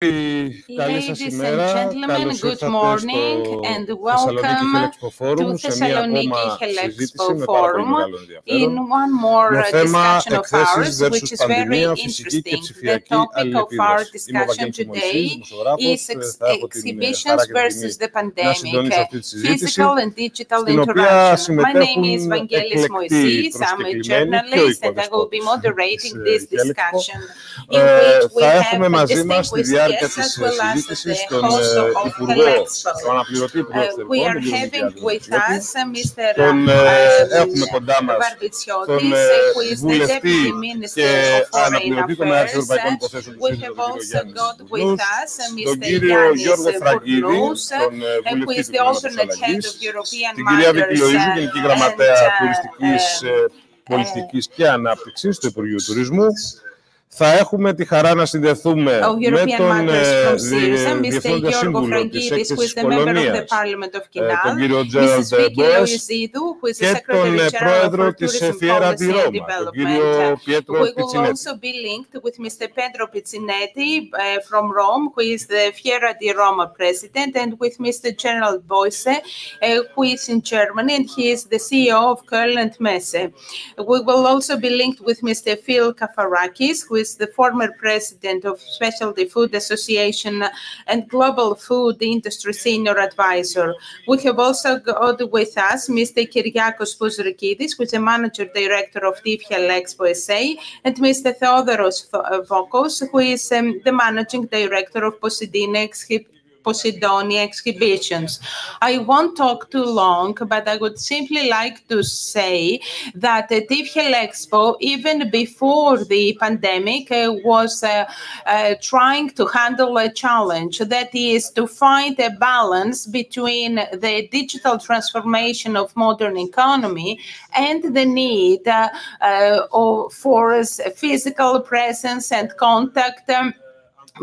Eh, Καλή σας ημέρα, καλώς ήρθατε στο Θεσσαλονίκη Helexpo Forum σε μια ακόμα συζήτηση με πάρα πολύ μεγάλο ενδιαφέρον με θέμα εκθέσεις versus πανδημία, φυσική και ψηφιακή αλληλεπίδραση. Είμαι ο Βαγγέλης Μωυσής, δημοσιογράφος, θα έχω την χαρά και τιμή να συντονίσω αυτή τη συζήτηση στην οποία συμμετέχουν εκλεκτοί προσκεκλημένοι και ο οικοδεσπότης της Χέλικο. Θα έχουμε μαζί μας τη διάρκεια της συζήτησης τον Υπουργό, τον αναπληρωτή Υπουργό Εξωτερικών, τον έχουμε κοντά μας τον βουλευτή και αναπληρωτή των Ευρωπαϊκών Υποθέσεων του Σύντομου, τον κύριο Γιώργο Φραγκίδη, τον βουλευτή του Κόμματος Αλλαγής, την κυρία Βίκη Λοΐζου, Γενική Γραμματέα Τουριστικής Πολιτικής και Ανάπτυξης του Υπουργείου Τουρισμού, θα έχουμε τη χαρά να συνδεθούμε με τον ε, ε, Διευθύντα Σύμβουλο της Έκθεσης Πολωνίας, ε, τον κύριο Τζέραντ Μπέρς και τον πρόεδρο της Εφιέρα τη Ρώμα, τον κύριο Πιέτρο Πιτσινέτη. Θα είμαστε με τον Πιτσινέτη από Ρώμα, που είναι η Εφιέρα τη Ρώμα πρέσιντα, και με τον κύριο Μπόισε, που είναι στην Γερμανία και είναι ο της Κέρλαντ Μέσε. Is the former president of Specialty Food Association and Global Food Industry Senior Advisor. We have also got with us Mr. Kyriakos Pozrikidis, who is the manager director of DFL Expo SA, and Mr. Theodoros Vokos, who is um, the managing director of Posidonia Posidonia exhibitions. I won't talk too long, but I would simply like to say that the TIFHEL Expo, even before the pandemic, uh, was uh, uh, trying to handle a challenge that is to find a balance between the digital transformation of modern economy and the need uh, uh, for physical presence and contact. Um,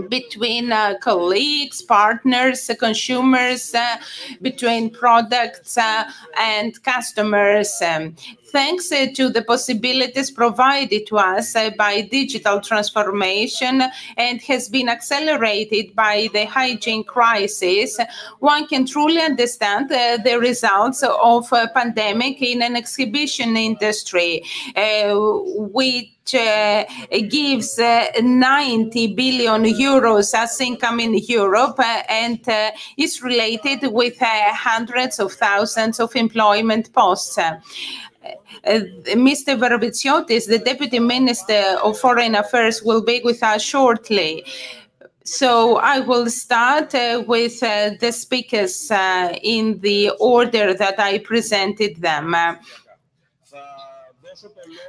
between uh, colleagues, partners, uh, consumers, uh, between products uh, and customers. Um, thanks uh, to the possibilities provided to us uh, by digital transformation and has been accelerated by the hygiene crisis, one can truly understand the results of a pandemic in an exhibition industry. we uh, gives uh, 90 billion euros as income in Europe uh, and is related with hundreds of thousands of employment posts. Mr. Varvitsiotis, the Deputy Minister of Foreign Affairs, will be with us shortly. So I will start uh, with uh, the speakers uh, in the order that I presented them.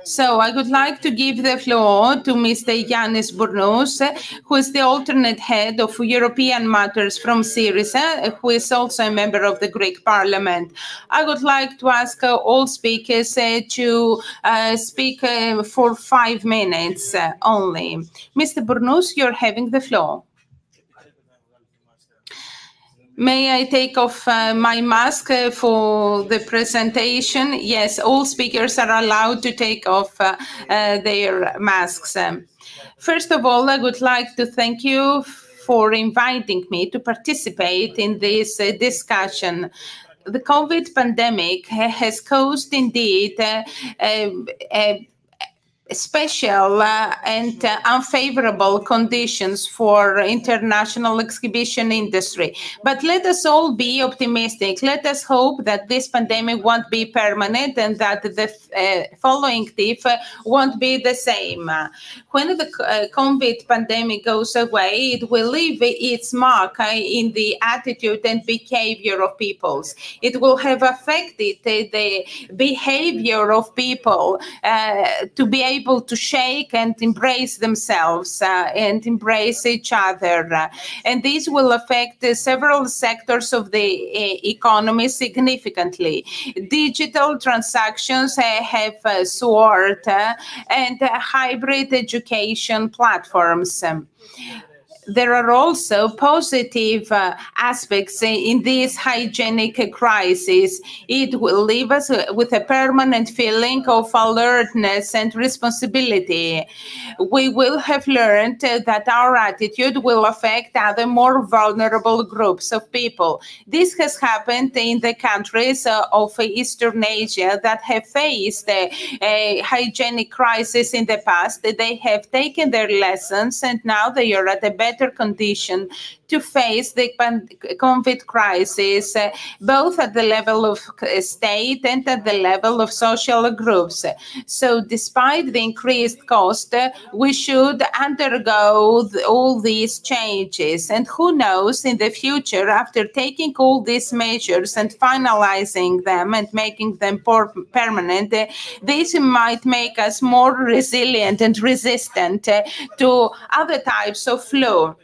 So I would like to give the floor to Mr. Yannis Bournous, who is the alternate head of European matters from Syriza, who is also a member of the Greek parliament. I would like to ask all speakers uh, to uh, speak uh, for five minutes only. Mr. Bournous, you're having the floor. May I take off uh, my mask uh, for the presentation? Yes, all speakers are allowed to take off uh, uh their masks. Um, first of all, I would like to thank you for inviting me to participate in this uh, discussion the COVID pandemic has caused indeed uh, a, special uh, and uh, unfavorable conditions for international exhibition industry. But let us all be optimistic. Let us hope that this pandemic won't be permanent and that the uh, following TIF won't be the same. When the uh, covid pandemic goes away it will leave its mark uh, in the attitude and behavior of peoples. It will have affected the behavior of people uh, to be able able to shake and embrace themselves uh, and embrace each other. and this will affect uh, several sectors of the uh, economy significantly. Digital transactions have soared and hybrid education platforms. There are also positive uh, aspects in this hygienic crisis. It will leave us with a permanent feeling of alertness and responsibility. We will have learned that our attitude will affect other more vulnerable groups of people. This has happened in the countries uh, of Eastern Asia that have faced a hygienic crisis in the past. They have taken their lessons and now they are at a better condition to face the COVID crisis, uh, both at the level of state and at the level of social groups. So despite the increased cost, uh, we should undergo all these changes. And who knows, in the future, after taking all these measures and finalizing them and making them permanent, uh, this might make us more resilient and resistant uh, to other types of flu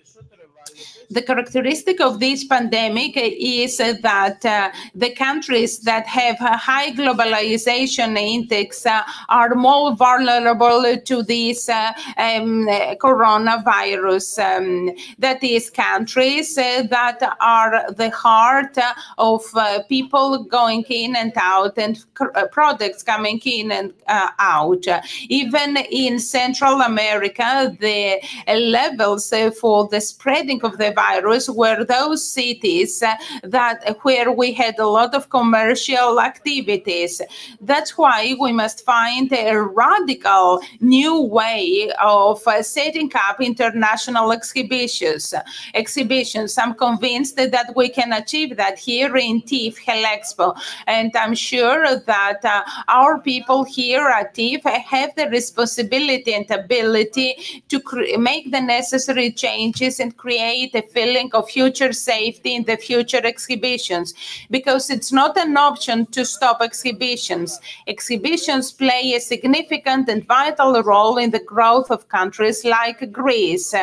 the characteristic of this pandemic is that uh, the countries that have a high globalization index uh, are more vulnerable to this uh, um, coronavirus. Um, that is, countries uh, that are the heart of uh, people going in and out and uh, products coming in and out. Even in Central America, the levels for the spreading of the virus were those cities that where we had a lot of commercial activities. That's why we must find a radical new way of uh, setting up international exhibitions. Exhibitions. I'm convinced that we can achieve that here in TIF Helexpo, and I'm sure that uh, our people here at TIF have the responsibility and ability to make the necessary changes and create a feeling of future safety in the future exhibitions because it's not an option to stop exhibitions. Exhibitions play a significant and vital role in the growth of countries like Greece.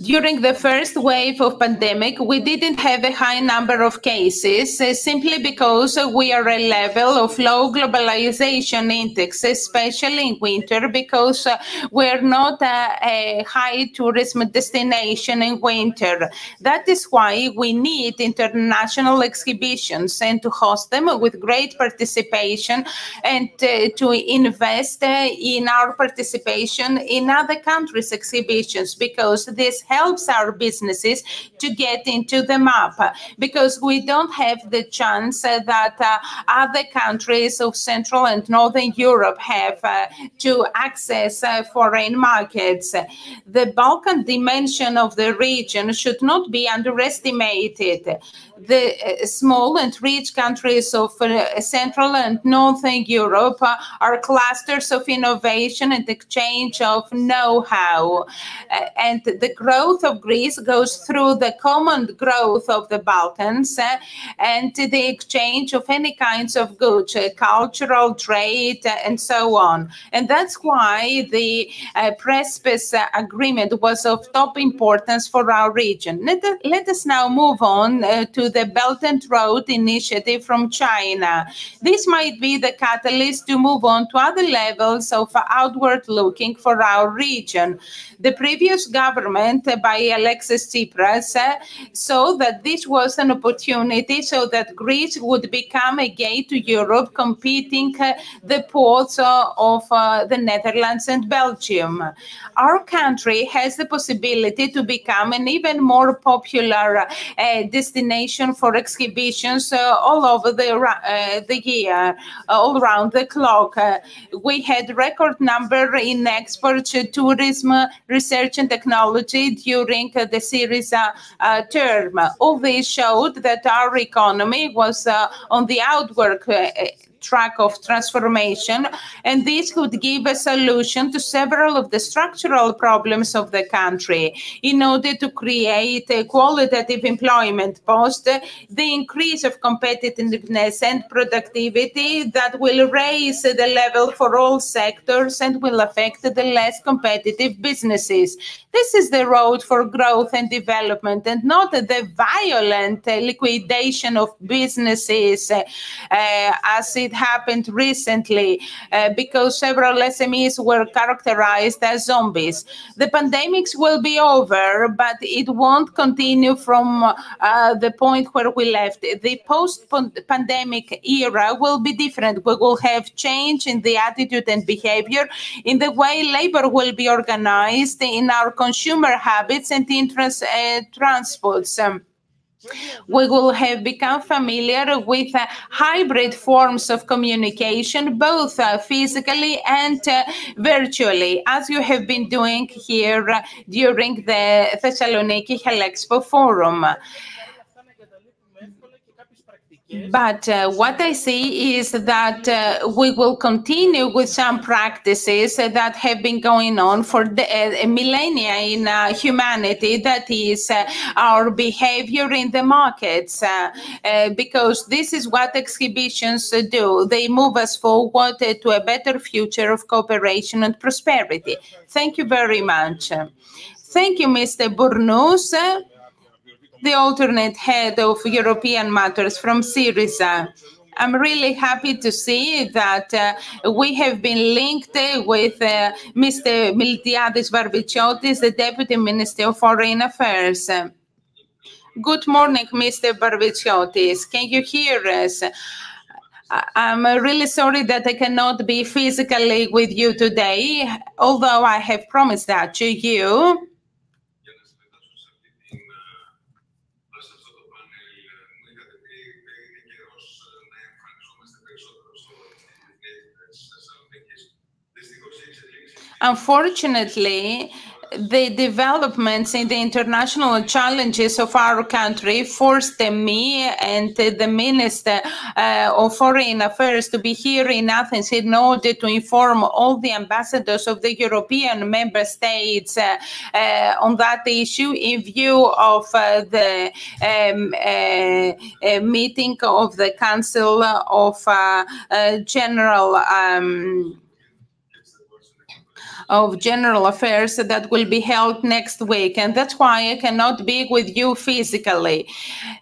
During the first wave of pandemic, we didn't have a high number of cases uh, simply because we are a level of low globalization index, especially in winter, because uh, we're not a, a high tourism destination in winter. That is why we need international exhibitions and to host them with great participation and uh, to invest in our participation in other countries' exhibitions because this helps our businesses to get into the map because we don't have the chance uh, that uh, other countries of Central and Northern Europe have uh, to access foreign markets. The Balkan dimension of the region should not be underestimated the uh, small and rich countries of uh, Central and Northern Europe are clusters of innovation and exchange of know-how. Uh, and the growth of Greece goes through the common growth of the Balkans and the exchange of any kinds of goods, cultural trade, and so on. And that's why the uh, agreement was of top importance for our region. Let, let us now move on uh, to the Belt and Road Initiative from China. This might be the catalyst to move on to other levels of outward looking for our region. The previous government by Alexis Tsipras saw that this was an opportunity so that Greece would become a gate to Europe, competing the ports of uh, the Netherlands and Belgium. Our country has the possibility to become an even more popular uh, destination for exhibitions uh, all over the, uh, the year, uh, all around the clock. we had record number in export tourism, research and technology during uh, the Syriza uh, uh, term. All this showed that our economy was on the outward track of transformation, and this would give a solution to several of the structural problems of the country in order to create a qualitative employment post, the increase of competitiveness and productivity that will raise the level for all sectors and will affect the less competitive businesses. This is the road for growth and development and not the violent liquidation of businesses uh, as it happened recently uh, because several SMEs were characterized as zombies. The pandemics will be over, but it won't continue from uh, the point where we left. The post-pandemic era will be different. We will have change in the attitude and behavior, in the way labor will be organized, in our consumer habits and in trans uh, transports. Um, we will have become familiar with uh, hybrid forms of communication, both uh, physically and uh, virtually, as you have been doing here uh, during the Thessaloniki Helexpo Forum. But uh, what I see is that uh, we will continue with some practices that have been going on for the, uh, millennia in uh, humanity, that is uh, our behavior in the markets, uh, because this is what exhibitions do. They move us forward to a better future of cooperation and prosperity. Thank you very much. Thank you, Mr. Bournous the alternate head of European matters from Syriza. I'm really happy to see that uh, we have been linked with uh, Mr. Miltiadis Varvitsiotis, the Deputy Minister of Foreign Affairs. Good morning, Mr. Varvitsiotis. Can you hear us? I'm really sorry that I cannot be physically with you today, although I have promised that to you. Unfortunately, the developments in the international challenges of our country forced me and the Minister uh, of Foreign Affairs to be here in Athens in order to inform all the ambassadors of the European member states uh, uh, on that issue in view of uh, the um, uh, uh, meeting of the Council of General. Um, of General Affairs that will be held next week. And that's why I cannot be with you physically.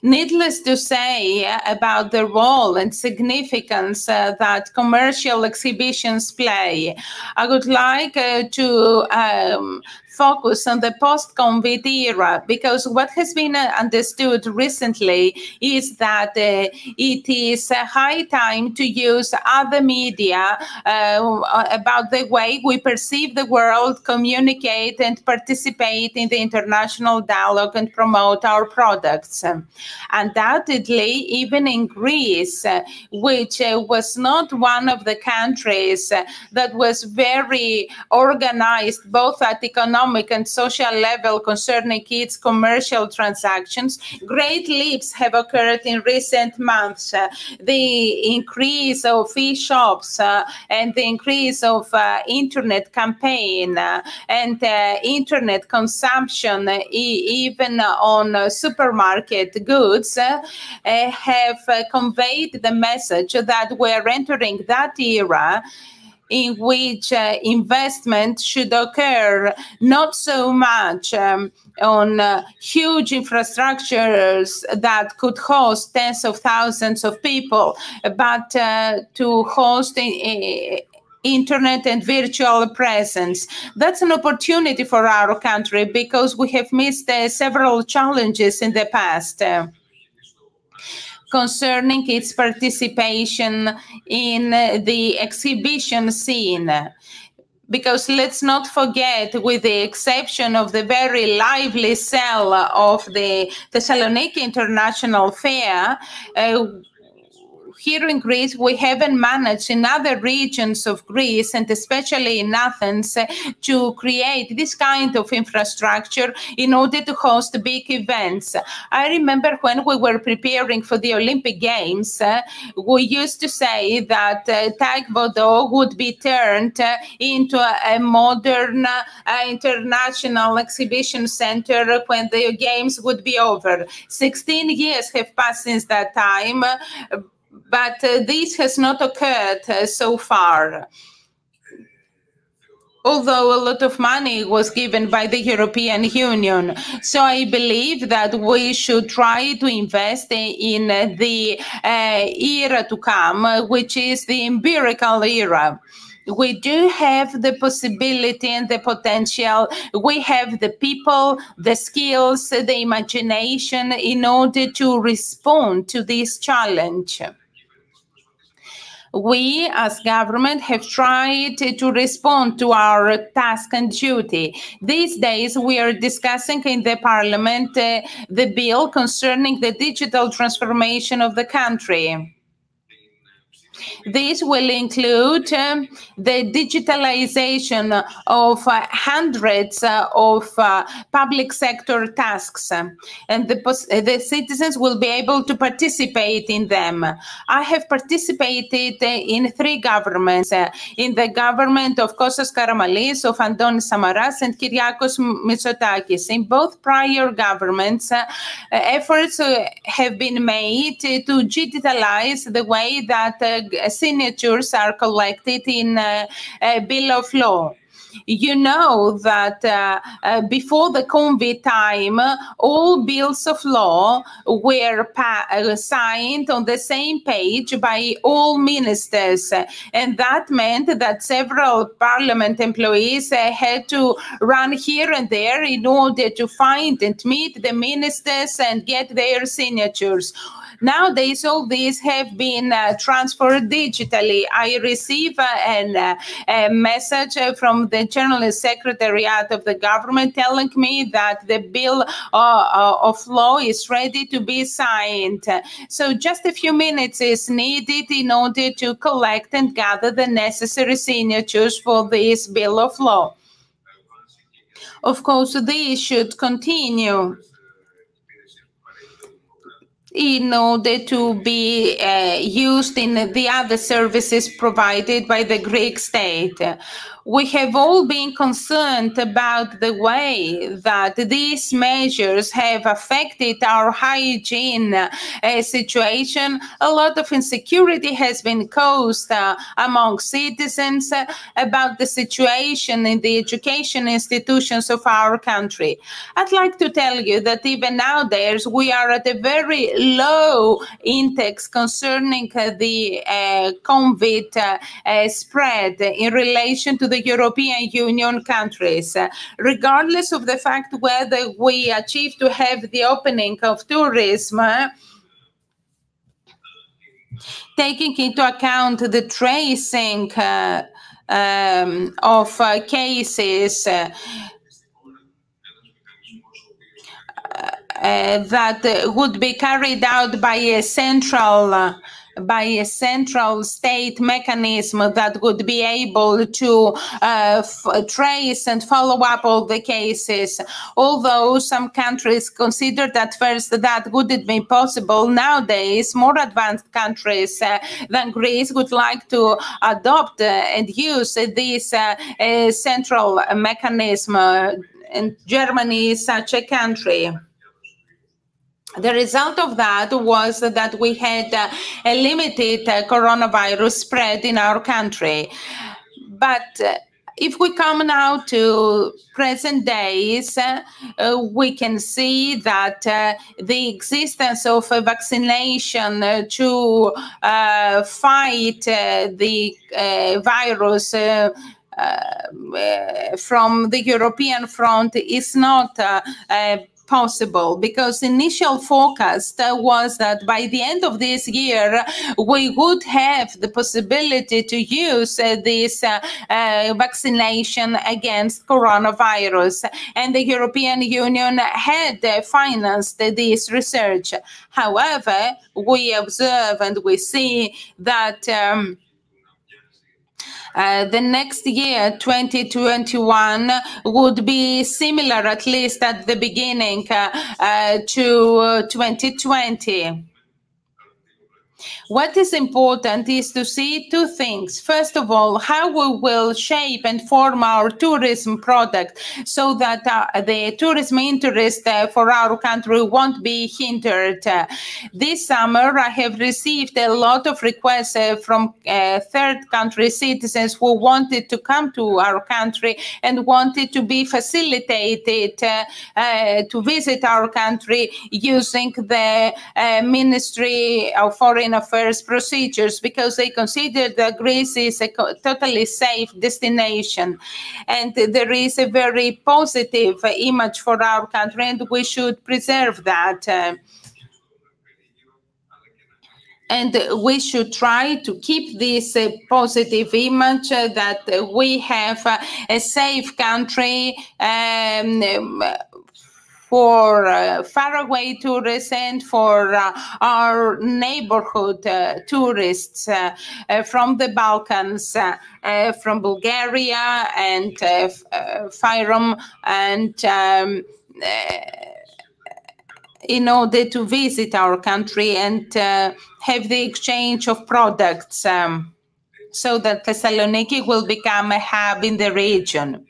Needless to say about the role and significance uh, that commercial exhibitions play, I would like uh, to um, focus on the post-COVID era because what has been uh, understood recently is that uh, it is a high time to use other media uh, about the way we perceive the world, communicate and participate in the international dialogue and promote our products. Undoubtedly, even in Greece, uh, which uh, was not one of the countries uh, that was very organized both at economic economic and social level concerning its commercial transactions, great leaps have occurred in recent months. Uh, the increase of e-shops uh, and the increase of uh, internet campaign uh, and uh, internet consumption, even on supermarket goods, have conveyed the message that we're entering that era in which uh, investment should occur not so much um, on uh, huge infrastructures that could host tens of thousands of people, but uh, to host a, internet and virtual presence. That's an opportunity for our country because we have missed uh, several challenges in the past. Uh, concerning its participation in the exhibition scene. Because let's not forget, with the exception of the very lively cell of the Thessaloniki International Fair, uh, here in Greece, we haven't managed in other regions of Greece and especially in Athens to create this kind of infrastructure in order to host big events. I remember when we were preparing for the Olympic Games, uh, we used to say that uh, Taekwondo would be turned uh, into a, a modern international exhibition center when the games would be over. 16 years have passed since that time but uh, this has not occurred uh, so far. although a lot of money was given by the European Union. So I believe that we should try to invest in the uh, era to come, which is the empirical era we do have the possibility and the potential. We have the people, the skills, the imagination in order to respond to this challenge we as government have tried to respond to our task and duty. These days, we are discussing in the parliament uh, the bill concerning the digital transformation of the country. This will include um, the digitalization of uh, hundreds uh, of uh, public sector tasks, and the, the citizens will be able to participate in them. I have participated in three governments, in the government of Kostas Karamanlis, of Antonis Samaras, and Kyriakos Mitsotakis. In both prior governments, efforts have been made to digitalize the way that signatures are collected in a, a bill of law you know that uh, uh, before the COVID time, all bills of law were uh, signed on the same page by all ministers. And that meant that several parliament employees uh, had to run here and there in order to find and meet the ministers and get their signatures Nowadays, all these have been uh, transferred digitally. I receive uh, an, uh, a message from the General Secretariat of the government telling me that the bill of law is ready to be signed. So just a few minutes is needed in order to collect and gather the necessary signatures for this bill of law. Of course, this should continue in order to be uh, used in the other services provided by the Greek state we have all been concerned about the way that these measures have affected our hygiene uh, situation. A lot of insecurity has been caused uh, among citizens about the situation in the education institutions of our country. I'd like to tell you that even nowadays we are at a very low index concerning uh, the uh, COVID uh, spread in relation to the European Union countries. regardless of the fact whether we achieve to have the opening of tourism, taking into account the tracing uh, um, of uh, cases uh, uh that would be carried out by a central by a central state mechanism that would be able to uh, trace and follow up all the cases. Although some countries considered at first that wouldn't be possible, nowadays more advanced countries uh, than Greece would like to adopt uh, and use this uh, uh, central mechanism. and Germany is such a country the result of that was that we had uh, a limited uh, coronavirus spread in our country. But uh, if we come now to present days, uh, we can see that uh, the existence of a vaccination uh, to fight the virus from the European front is not possible because initial forecast was that by the end of this year we would have the possibility to use uh, this uh, uh, vaccination against coronavirus. And the European Union had financed this research. However we observe and we see that um, uh, the next year, 2021, would be similar, at least at the beginning, uh, uh, to 2020. What is important is to see two things. First of all, how we will shape and form our tourism product so that uh, the tourism interest uh, for our country won't be hindered. Uh, this summer, I have received a lot of requests uh, from uh, third country citizens who wanted to come to our country and wanted to be facilitated uh, to visit our country using the Ministry of Foreign foreign affairs procedures because they consider that Greece is a totally safe destination. And there is a very positive image for our country, and we should preserve that. and we should try to keep this uh, positive image uh, that we have uh, a safe country um, for uh, faraway tourists and for uh, our neighborhood uh, tourists uh, uh, from the Balkans, uh, from Bulgaria and Fyrom and um, in order to visit our country and have the exchange of products um, so that Thessaloniki will become a hub in the region.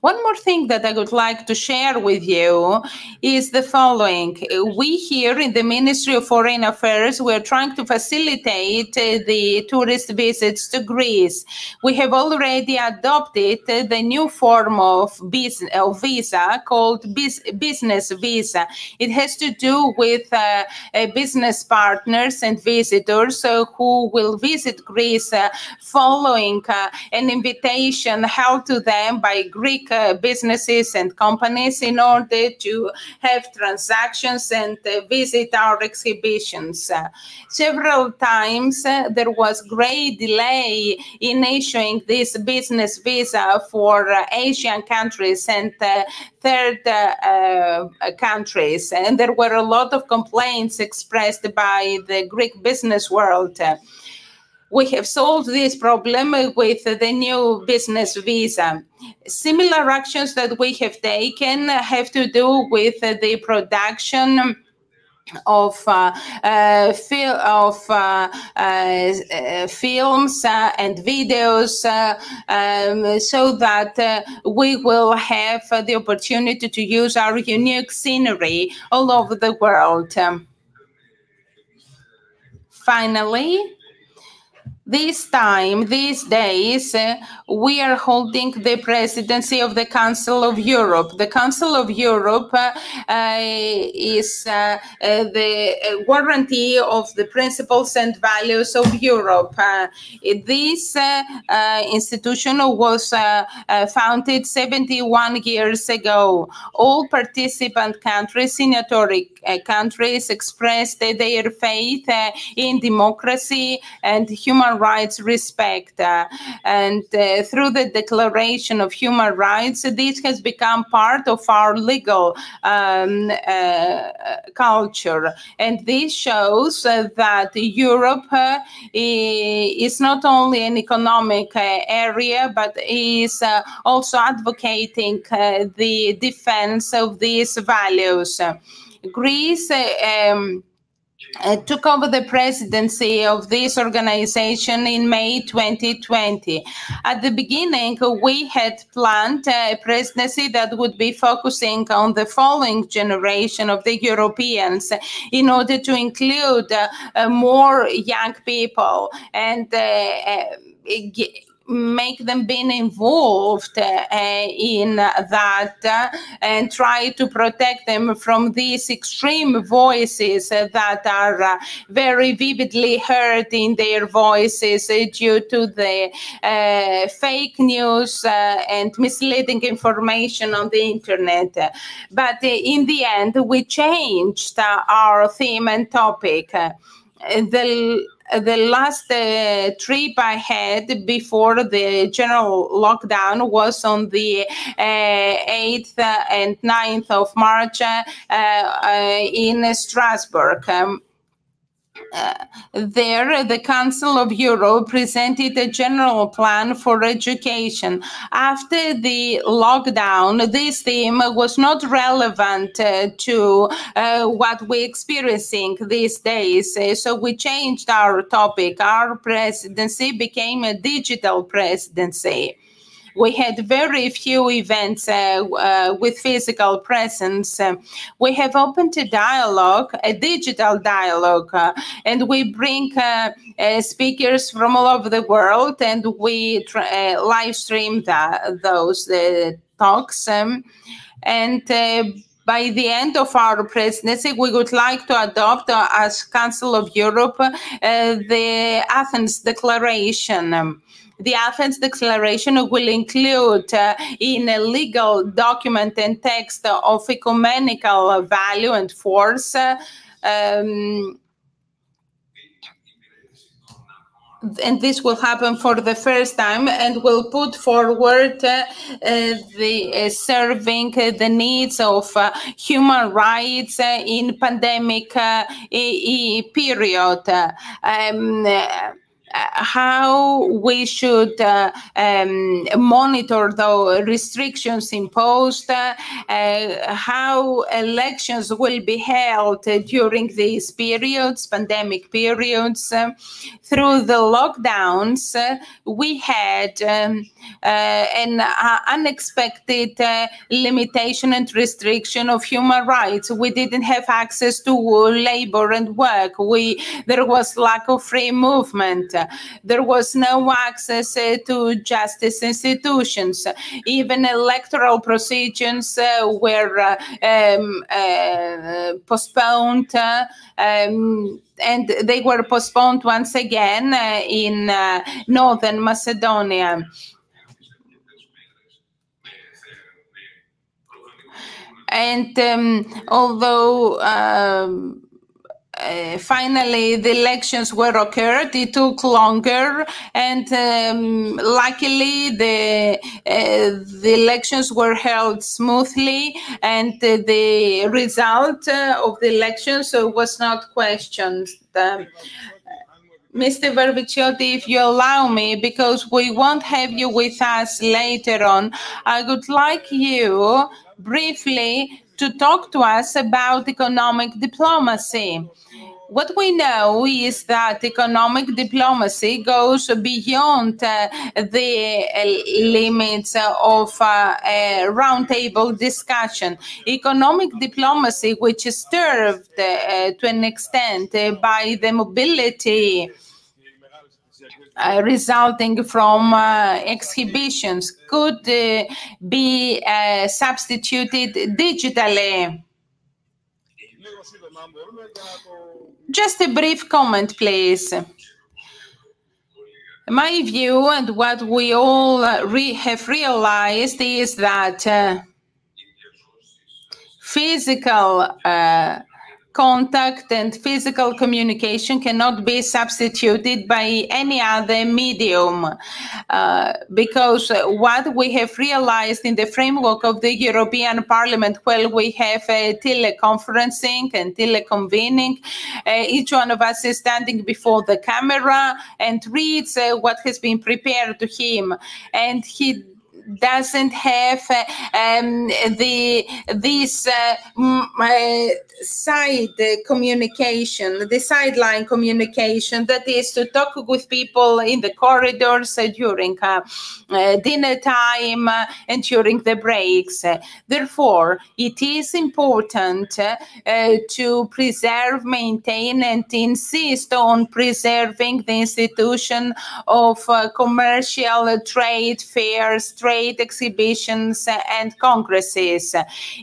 One more thing that I would like to share with you is the following. We here in the Ministry of Foreign Affairs, we're trying to facilitate uh, the tourist visits to Greece. We have already adopted the new form of, business, visa called business visa. It has to do with uh, uh business partners and visitors who will visit Greece following an invitation held to them by Greek uh, businesses and companies in order to have transactions and uh, visit our exhibitions. Uh, several times there was great delay in issuing this business visa for Asian countries and third countries. And there were a lot of complaints expressed by the Greek business world we have solved this problem with the new business visa. Similar actions that we have taken have to do with the production of uh, uh, fil of uh, uh films uh, and videos uh, um, so that we will have the opportunity to use our unique scenery all over the world. Um, finally, this time, these days, we are holding the presidency of the Council of Europe. The Council of Europe uh, uh, is uh, uh, the guarantee of the principles and values of Europe. Uh, this institution was founded 71 years ago. All participant countries, signatory countries, expressed their faith in democracy and human rights respect. Uh, and uh, through the Declaration of Human Rights, this has become part of our legal um, uh, culture. And this shows that Europe is not only an economic area, but is also advocating the defense of these values. Greece um, uh, took over the presidency of this organization in May 2020. At the beginning, we had planned a presidency that would be focusing on the following generation of the Europeans in order to include uh, more young people and uh, uh, make them being involved uh, in that uh, and try to protect them from these extreme voices that are uh, very vividly heard in their voices due to the uh, fake news uh, and misleading information on the internet. But uh, in the end, we changed our theme and topic. the the last uh, trip I had before the general lockdown was on the uh, 8th and 9th of March uh, uh in Strasbourg. Um, there, the Council of Europe presented a general plan for education. After the lockdown, this theme was not relevant uh, to uh, what we're experiencing these days. Uh, so we changed our topic. Our presidency became a digital presidency. We had very few events uh, uh, with physical presence. we have opened a dialogue, a digital dialogue, uh, and we bring speakers from all over the world and we live stream those talks. Um, and by the end of our presidency, we would like to adopt, uh, as Council of Europe, uh, the Athens Declaration. Um, the Athens Declaration will include uh, in a legal document and text of ecumenical value and force uh, um, and this will happen for the first time and will put forward uh, uh, the uh, serving the needs of uh, human rights uh, in pandemic period. Um, how we should uh, um, monitor the restrictions imposed, uh, how elections will be held during these periods, pandemic periods. through the lockdowns, we had um, an uh, unexpected uh, limitation and restriction of human rights. We didn't have access to labor and work. We there was lack of free movement. There was no access uh, to justice institutions. Even electoral procedures uh, were uh, um, postponed. Um, and they were postponed once again in northern Macedonia. And um, although um, uh, finally the elections were occurred it took longer and um, luckily the uh, the elections were held smoothly and uh, the result uh, of the elections was not questioned um, Mr. Varvitsioti, if you allow me, because we won't have you with us later on, I would like you briefly to talk to us about economic diplomacy. What we know is that economic diplomacy goes beyond uh, the uh, limits of uh, a roundtable discussion. Economic diplomacy, which is served uh, to an extent uh, by the mobility uh, resulting from uh, exhibitions could uh, be uh, substituted digitally. Just a brief comment, please. My view and what we all re have realized is that uh, physical contact and physical communication cannot be substituted by any other medium uh, because what we have realized in the framework of the European Parliament, while we have uh, teleconferencing and teleconvening, uh, each one of us is standing before the camera and reads uh, what has been prepared to him. And he doesn't have uh, um, the this uh, uh, side communication, the sideline communication, that is to talk with people in the corridors during dinner time and during the breaks. Therefore, it is important to preserve, maintain, and insist on preserving the institution of commercial trade fairs, trade trade exhibitions and congresses.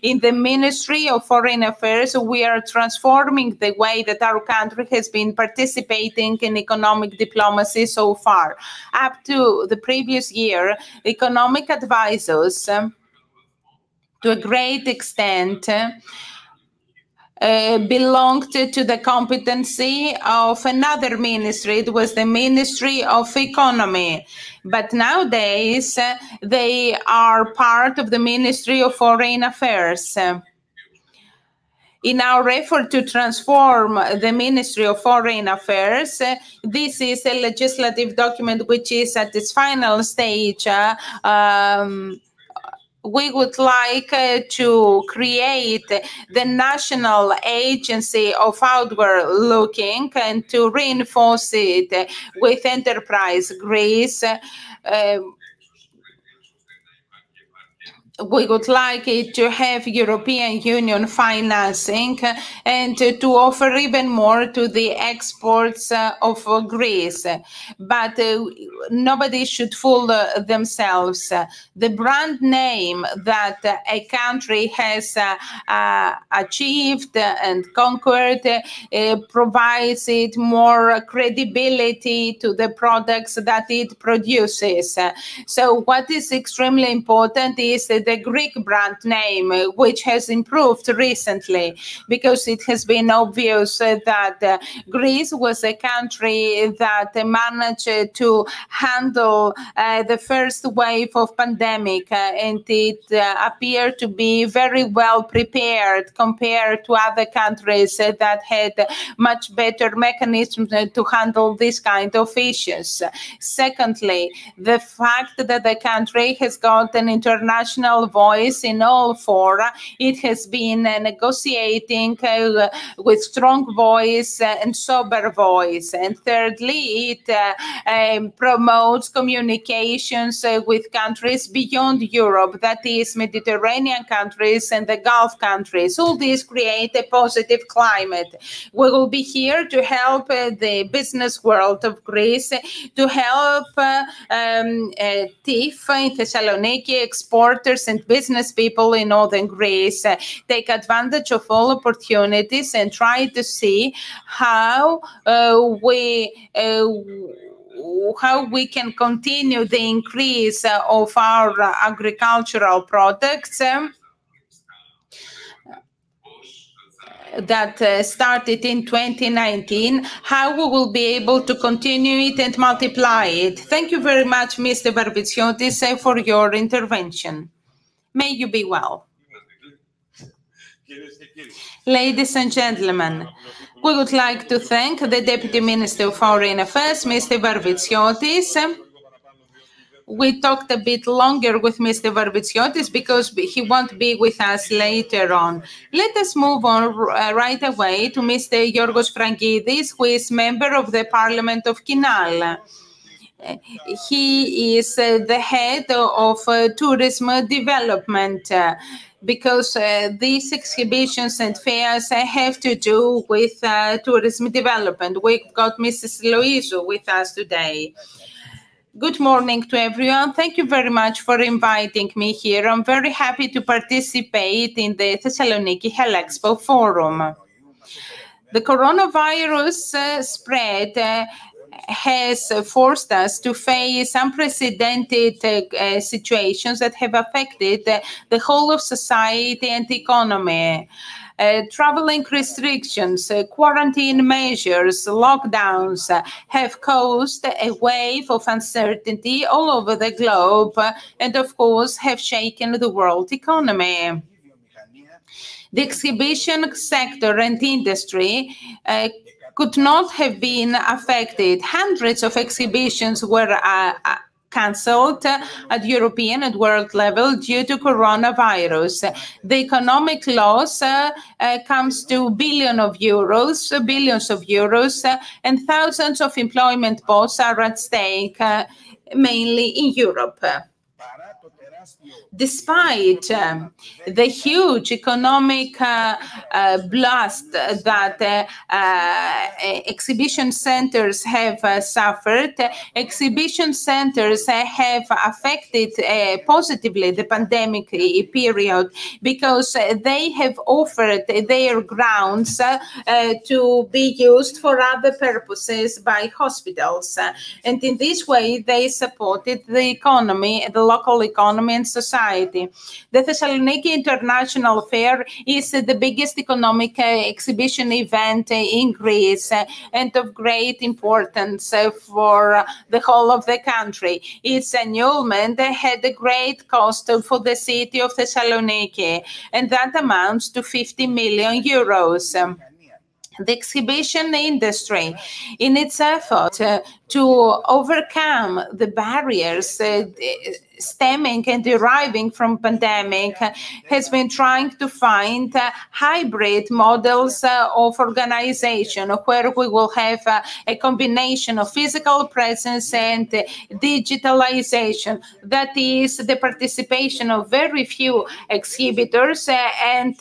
In the Ministry of Foreign Affairs, we are transforming the way that our country has been participating in economic diplomacy so far. Up to the previous year, economic advisors, to a great extent, uh, belonged to the competency of another ministry. It was the Ministry of Economy. But nowadays, uh, they are part of the Ministry of Foreign Affairs. in our effort to transform the Ministry of Foreign Affairs, uh, this is a legislative document which is at its final stage. Uh, um, we would like uh, to create the national agency of outward looking and to reinforce it with enterprise Greece. Uh, we would like it to have European Union financing and to offer even more to the exports uh, of Greece. But uh, nobody should fool uh, themselves. The brand name that a country has achieved and conquered provides it more credibility to the products that it produces. So what is extremely important is that the Greek brand name, uh, which has improved recently because it has been obvious uh, that uh, Greece was a country that managed to handle the first wave of pandemic and it appeared to be very well prepared compared to other countries that had much better mechanisms to handle this kind of issues. Secondly, the fact that the country has got an international voice in all fora. It has been uh, negotiating uh, with strong voice and sober voice. And thirdly, it uh, um, promotes communications with countries beyond Europe, that is, Mediterranean countries and the Gulf countries. All these create a positive climate. We will be here to help the business world of Greece, to help um, TIF in Thessaloniki exporters and business people in northern Greece uh, take advantage of all opportunities and try to see how uh, we uh, how we can continue the increase of our agricultural products. Um, that uh, started in 2019, how we will be able to continue it and multiply it. Thank you very much, Mr. Varvitsiotis, uh, for your intervention. May you be well. Ladies and gentlemen, we would like to thank the Deputy Minister of Foreign Affairs, Mr. Varvitsiotis. We talked a bit longer with Mr. Varvitsiotis because he won't be with us later on. Let us move on uh, right away to Mr. Yorgos Frangidis, who is member of the Parliament of Kinal. He is uh, the head of uh, tourism development uh, because uh, these exhibitions and fairs uh, have to do with uh, tourism development. We've got Mrs. Loizou with us today. Good morning to everyone. Thank you very much for inviting me here. I'm very happy to participate in the Thessaloniki Helexpo Forum. The coronavirus spread has forced us to face unprecedented uh, situations that have affected uh, the whole of society and economy. Uh, traveling restrictions, uh, quarantine measures, lockdowns uh, have caused a wave of uncertainty all over the globe uh, and, of course, have shaken the world economy. The exhibition sector and industry could not have been affected. Hundreds of exhibitions were uh, uh cancelled at European and world level due to coronavirus. The economic loss uh, uh, comes to billion of euros, billions of euros, uh, and thousands of employment posts are at stake, uh, mainly in Europe despite um, the huge economic uh, uh, blast that uh, uh exhibition centers have uh, suffered, exhibition centers have affected uh, positively the pandemic period because they have offered their grounds to be used for other purposes by hospitals. and in this way, they supported the economy, the local economy society. The Thessaloniki International Fair is the biggest economic uh, exhibition event in Greece uh, and of great importance uh, for the whole of the country. Its annulment had a great cost for the city of Thessaloniki, and that amounts to 50 million euros the exhibition industry in its effort uh, to overcome the barriers uh, stemming and deriving from pandemic has been trying to find uh, hybrid models uh, of organization where we will have uh, a combination of physical presence and digitalization. That is the participation of very few exhibitors and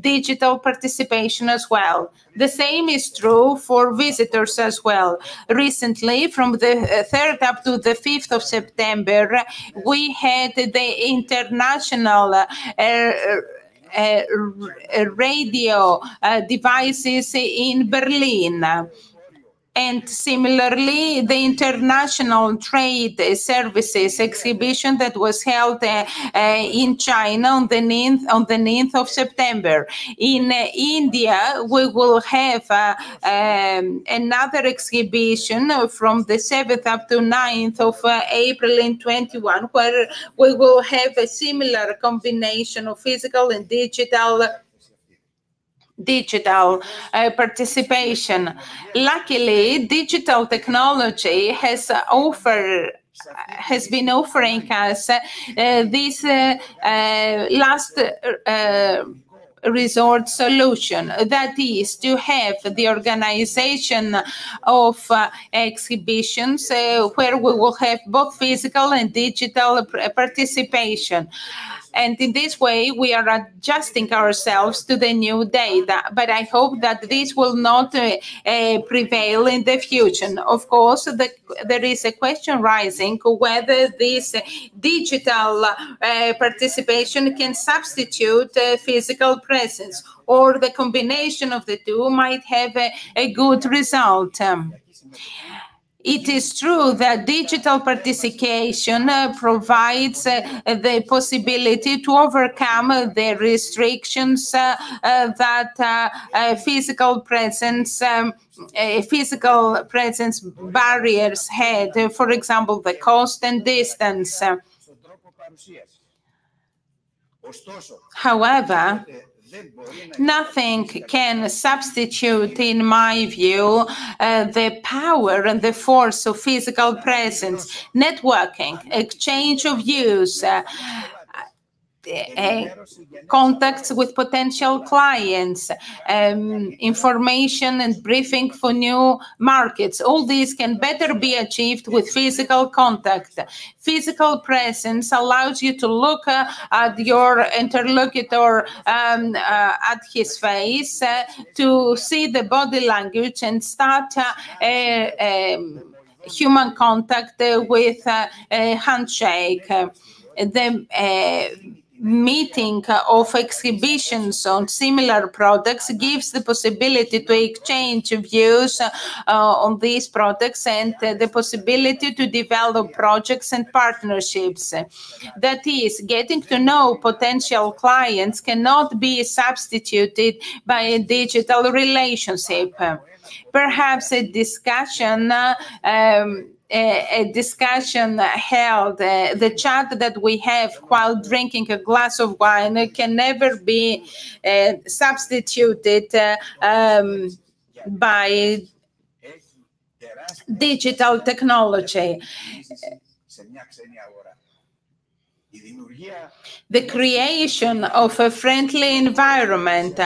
digital participation as well. The same is true for visitors as well. Recently, from the 3rd up to the 5th of September, we had the international uh, uh, radio uh, devices in Berlin. And similarly, the International Trade Services exhibition that was held uh, uh, in China on the 9th, on the 9th of September. In uh, India, we will have um, another exhibition from the 7th up to 9th of April in 21, where we will have a similar combination of physical and digital digital uh, participation. Luckily, digital technology has offered has been offering us uh, this uh, last resort solution that is to have the organization of exhibitions where we will have both physical and digital participation and in this way, we are adjusting ourselves to the new data. But I hope that this will not uh, uh, prevail in the future. Of course, the, there is a question rising whether this digital uh, participation can substitute physical presence or the combination of the two might have a, good result. It is true that digital participation uh, provides uh, the possibility to overcome the restrictions uh, that physical presence um, physical presence barriers had, for example, the cost and distance. However, Nothing can substitute, in my view, uh, the power and the force of physical presence, networking, exchange of views, uh, contacts with potential clients, um, information and briefing for new markets. All these can better be achieved with physical contact. Physical presence allows you to look uh, at your interlocutor um, uh, at his face, uh, to see the body language and start uh, a, um, human contact with a handshake. the meeting of exhibitions on similar products gives the possibility to exchange views uh, on these products and uh, the possibility to develop projects and partnerships. That is, getting to know potential clients cannot be substituted by a digital relationship. Perhaps a discussion uh, um, a, discussion held, uh, the chat that we have while drinking a glass of wine can never be uh, substituted uh, um, by digital technology the creation of a friendly environment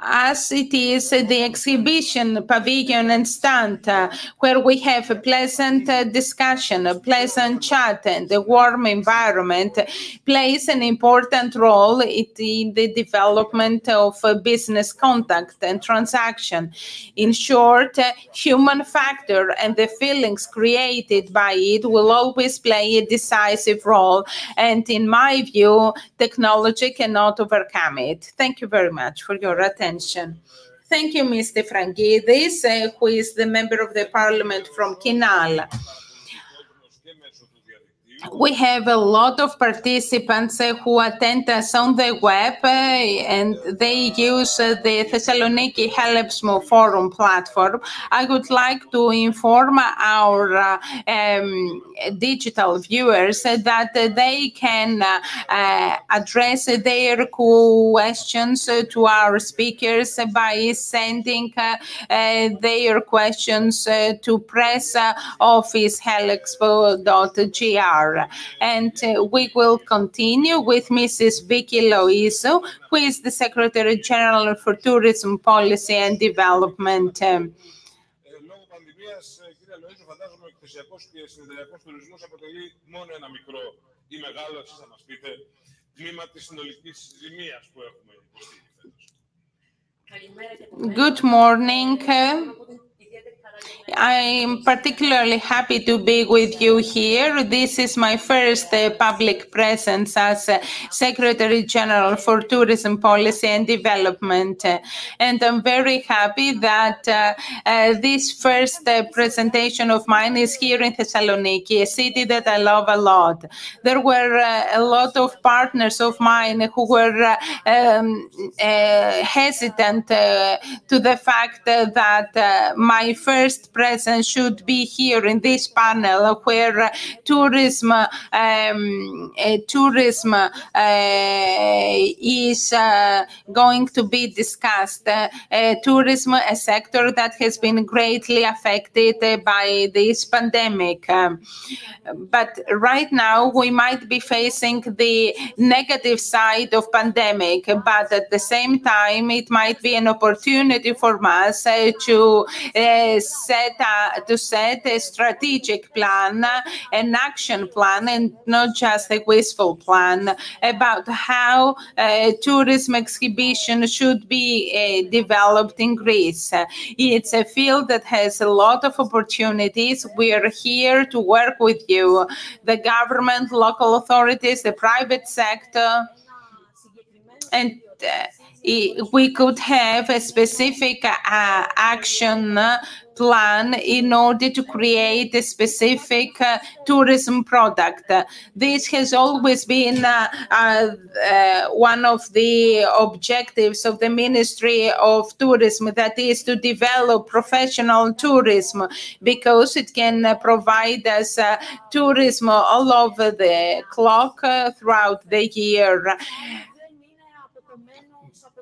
as it is the exhibition pavilion and stand uh, where we have a pleasant uh, discussion a pleasant chat and a warm environment plays an important role in the development of business contact and transaction. In short uh, human factor and the feelings created by it will always play a decisive role and in my view technology cannot overcome it. Thank you very much for your attention. Thank you, Mr. Frangidis, uh, who is the member of the parliament from Kinal. We have a lot of participants uh, who attend us on the web uh, and they use uh, the Thessaloniki Helexpo Forum platform. I would like to inform our uh, um, digital viewers that they can address their questions to our speakers by sending their questions to press And uh, we will continue with Mrs. Vicky Loizou, who is the Secretary General for Tourism Policy and Development. Um, Good morning. I'm particularly happy to be with you here. This is my first uh, public presence as uh, Secretary General for Tourism Policy and Development. And I'm very happy that uh, uh, this first uh, presentation of mine is here in Thessaloniki, a city that I love a lot. There were a lot of partners of mine who were um, hesitant to the fact that my first presence should be here in this panel where uh, tourism um, uh, tourism uh, is uh, going to be discussed. Uh, tourism, a sector that has been greatly affected by this pandemic. Um, but right now we might be facing the negative side of pandemic, but at the same time it might be an opportunity for us to set set to set a strategic plan, an action plan, and not just a wistful plan about how uh, tourism exhibition should be uh, developed in Greece. It's a field that has a lot of opportunities. We are here to work with you, the government, local authorities, the private sector, and uh, we could have a specific uh, action plan in order to create a specific uh, tourism product. This has always been uh, uh, one of the objectives of the Ministry of Tourism, that is to develop professional tourism because it can provide us tourism all over the clock throughout the year.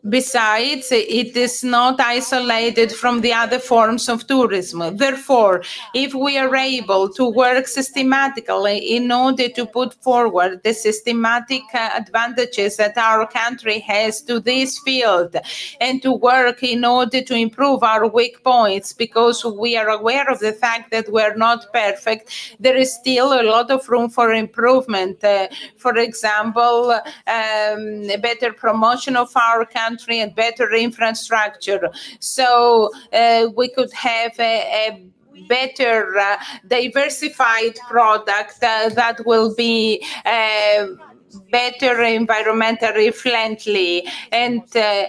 Besides, it is not isolated from the other forms of tourism. Therefore, if we are able to work systematically in order to put forward the systematic uh, advantages that our country has to this field and to work in order to improve our weak points, because we are aware of the fact that we're not perfect, there is still a lot of room for improvement. Uh, for example, um, better promotion of our country country and better infrastructure. So uh, we could have a, a better uh, diversified product uh, that will be uh, better environmentally friendly and uh,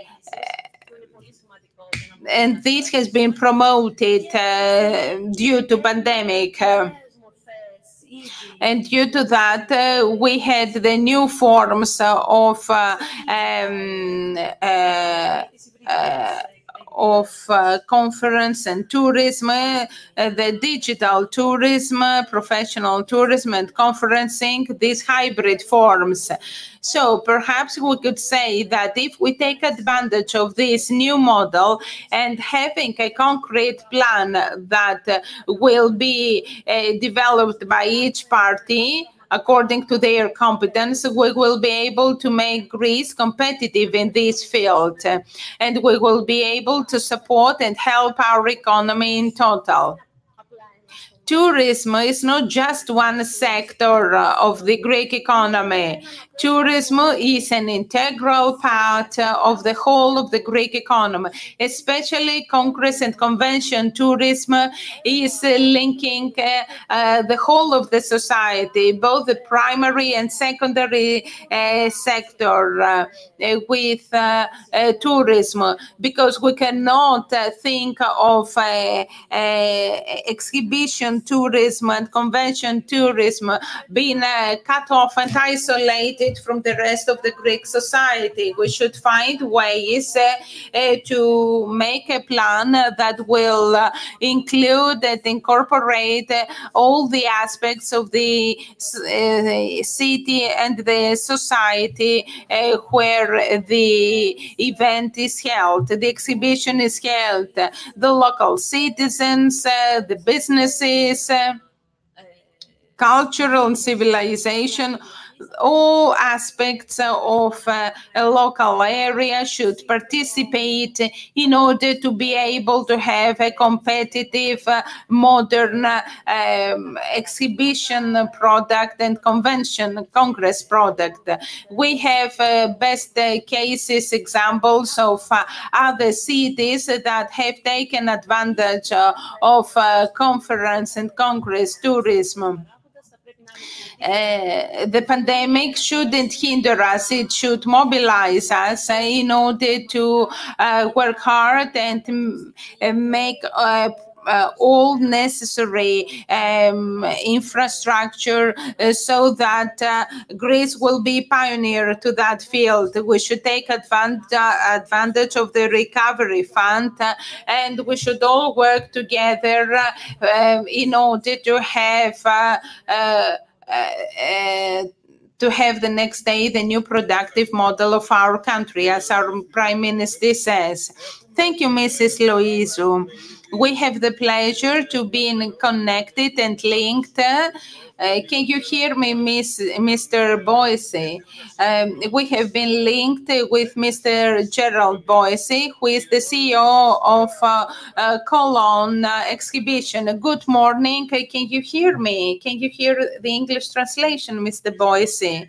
and this has been promoted uh, due to pandemic. And due to that, uh, we had the new forms of uh, um, uh, uh of uh, conference and tourism, uh, the digital tourism, professional tourism and conferencing, these hybrid forms. So perhaps we could say that if we take advantage of this new model and having a concrete plan that will be uh, developed by each party, according to their competence, we will be able to make Greece competitive in this field. And we will be able to support and help our economy in total tourism is not just one sector uh, of the Greek economy. Tourism is an integral part of the whole of the Greek economy, especially Congress and Convention tourism is linking uh, uh, the whole of the society, both the primary and secondary uh, sector uh, with uh, uh, tourism, because we cannot think of exhibition tourism and convention tourism being uh, cut off and isolated from the rest of the Greek society. We should find ways uh, uh, to make a plan that will uh, include and incorporate uh, all the aspects of the uh, city and the society where the event is held, the exhibition is held, the local citizens, the businesses, cultural and civilization all aspects of uh, a local area should participate in order to be able to have a competitive, uh, modern um, exhibition product and convention congress product. We have uh, best cases examples of uh, other cities that have taken advantage uh, of uh, conference and congress tourism. Uh, the pandemic shouldn't hinder us. It should mobilize us uh, in order to uh, work hard and make uh, all necessary um, infrastructure uh, so that uh, Greece will be pioneer to that field. We should take advantage, of the recovery fund and we should all work together um, in order to have uh, uh, Uh, uh, to have the next day the new productive model of our country, as our Prime Minister says. Thank you, Mrs. Loizou. We have the pleasure to be connected and linked uh, can you hear me, Miss, Mr. Boese? Um, we have been linked with Mr. Gerald Boese, who is the CEO of uh, uh, Cologne uh, exhibition. Good morning. Can you hear me? Can you hear the English translation, Mr. Boese?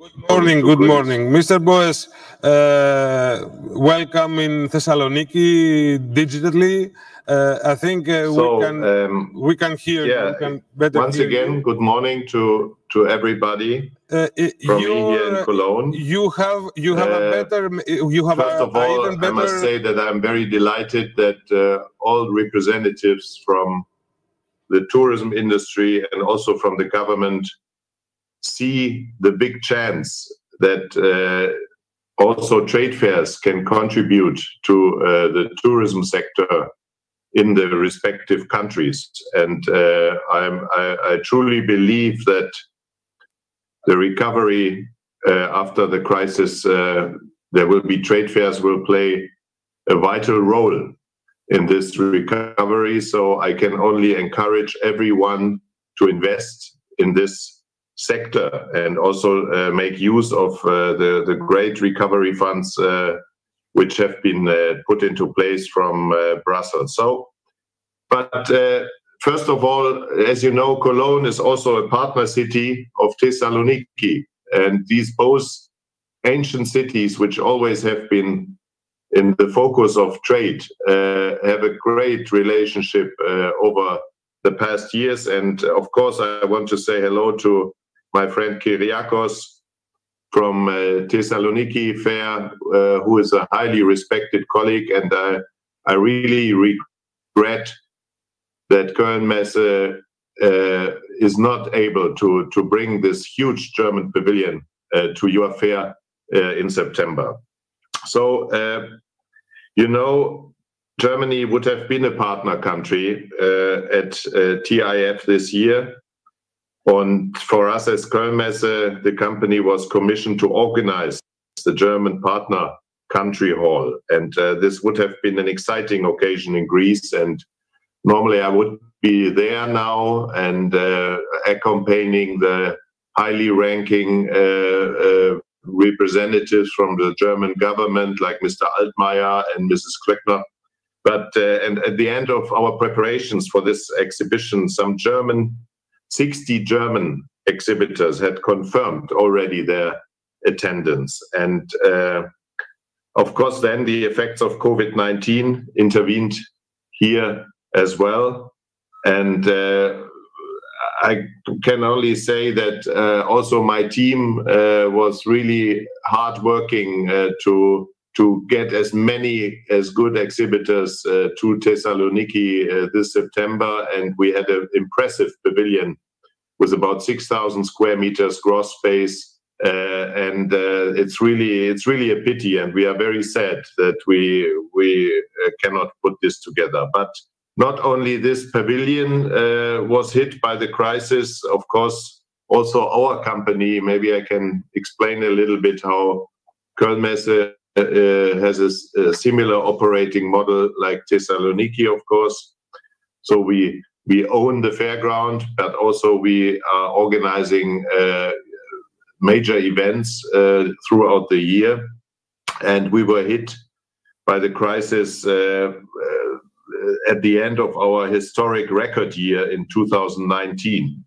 Good morning, good morning. Mr. Boese, uh, welcome in Thessaloniki digitally. Uh, I think uh, so, we can um, we can hear. Yeah. Can once again, you. good morning to to everybody uh, from here in Cologne. You have you have a uh, better you have first a, of all. better... I must say that I'm very delighted that uh, all representatives from the tourism industry and also from the government see the big chance that uh, also trade fairs can contribute to the tourism sector in the respective countries. And uh, I, I, truly believe that the recovery uh, after the crisis, uh, there will be trade fairs will play a vital role in this recovery. So I can only encourage everyone to invest in this sector and also uh, make use of uh, the, the great recovery funds uh, which have been uh, put into place from uh, Brussels. So, but uh, first of all, as you know, Cologne is also a partner city of Thessaloniki, and these both ancient cities, which always have been in the focus of trade, have a great relationship over the past years. And of course, I want to say hello to my friend Kyriakos from uh, Thessaloniki Fair, uh, who is a highly respected colleague, and uh, I really regret that Kölnmesse uh, is not able to to bring this huge German pavilion uh, to your fair uh, in September. So, uh, you know, Germany would have been a partner country at TIF this year. And for us as Kölnmesse, the company was commissioned to organize the German partner country hall. And uh, this would have been an exciting occasion in Greece. And normally I would be there now and uh, accompanying the highly ranking uh, uh, representatives from the German government, like Mr. Altmaier and Mrs. Klöckner. But uh, and at the end of our preparations for this exhibition, some German 60 German exhibitors had confirmed already their attendance. And uh, of course, then the effects of COVID 19 intervened here as well. And uh, I can only say that uh, also my team uh, was really hardworking uh, to to get as many as good exhibitors uh, to Thessaloniki uh, this September, and we had an impressive pavilion with about 6,000 square meters gross space. Uh, and it's really it's really a pity, and we are very sad that we we cannot put this together. But not only this pavilion was hit by the crisis, of course, also our company. Maybe I can explain a little bit how Kölnmesse has a, a, similar operating model like Thessaloniki, of course. So we we own the fairground, but also we are organizing uh, major events uh, throughout the year. And we were hit by the crisis uh, uh, at the end of our historic record year in 2019.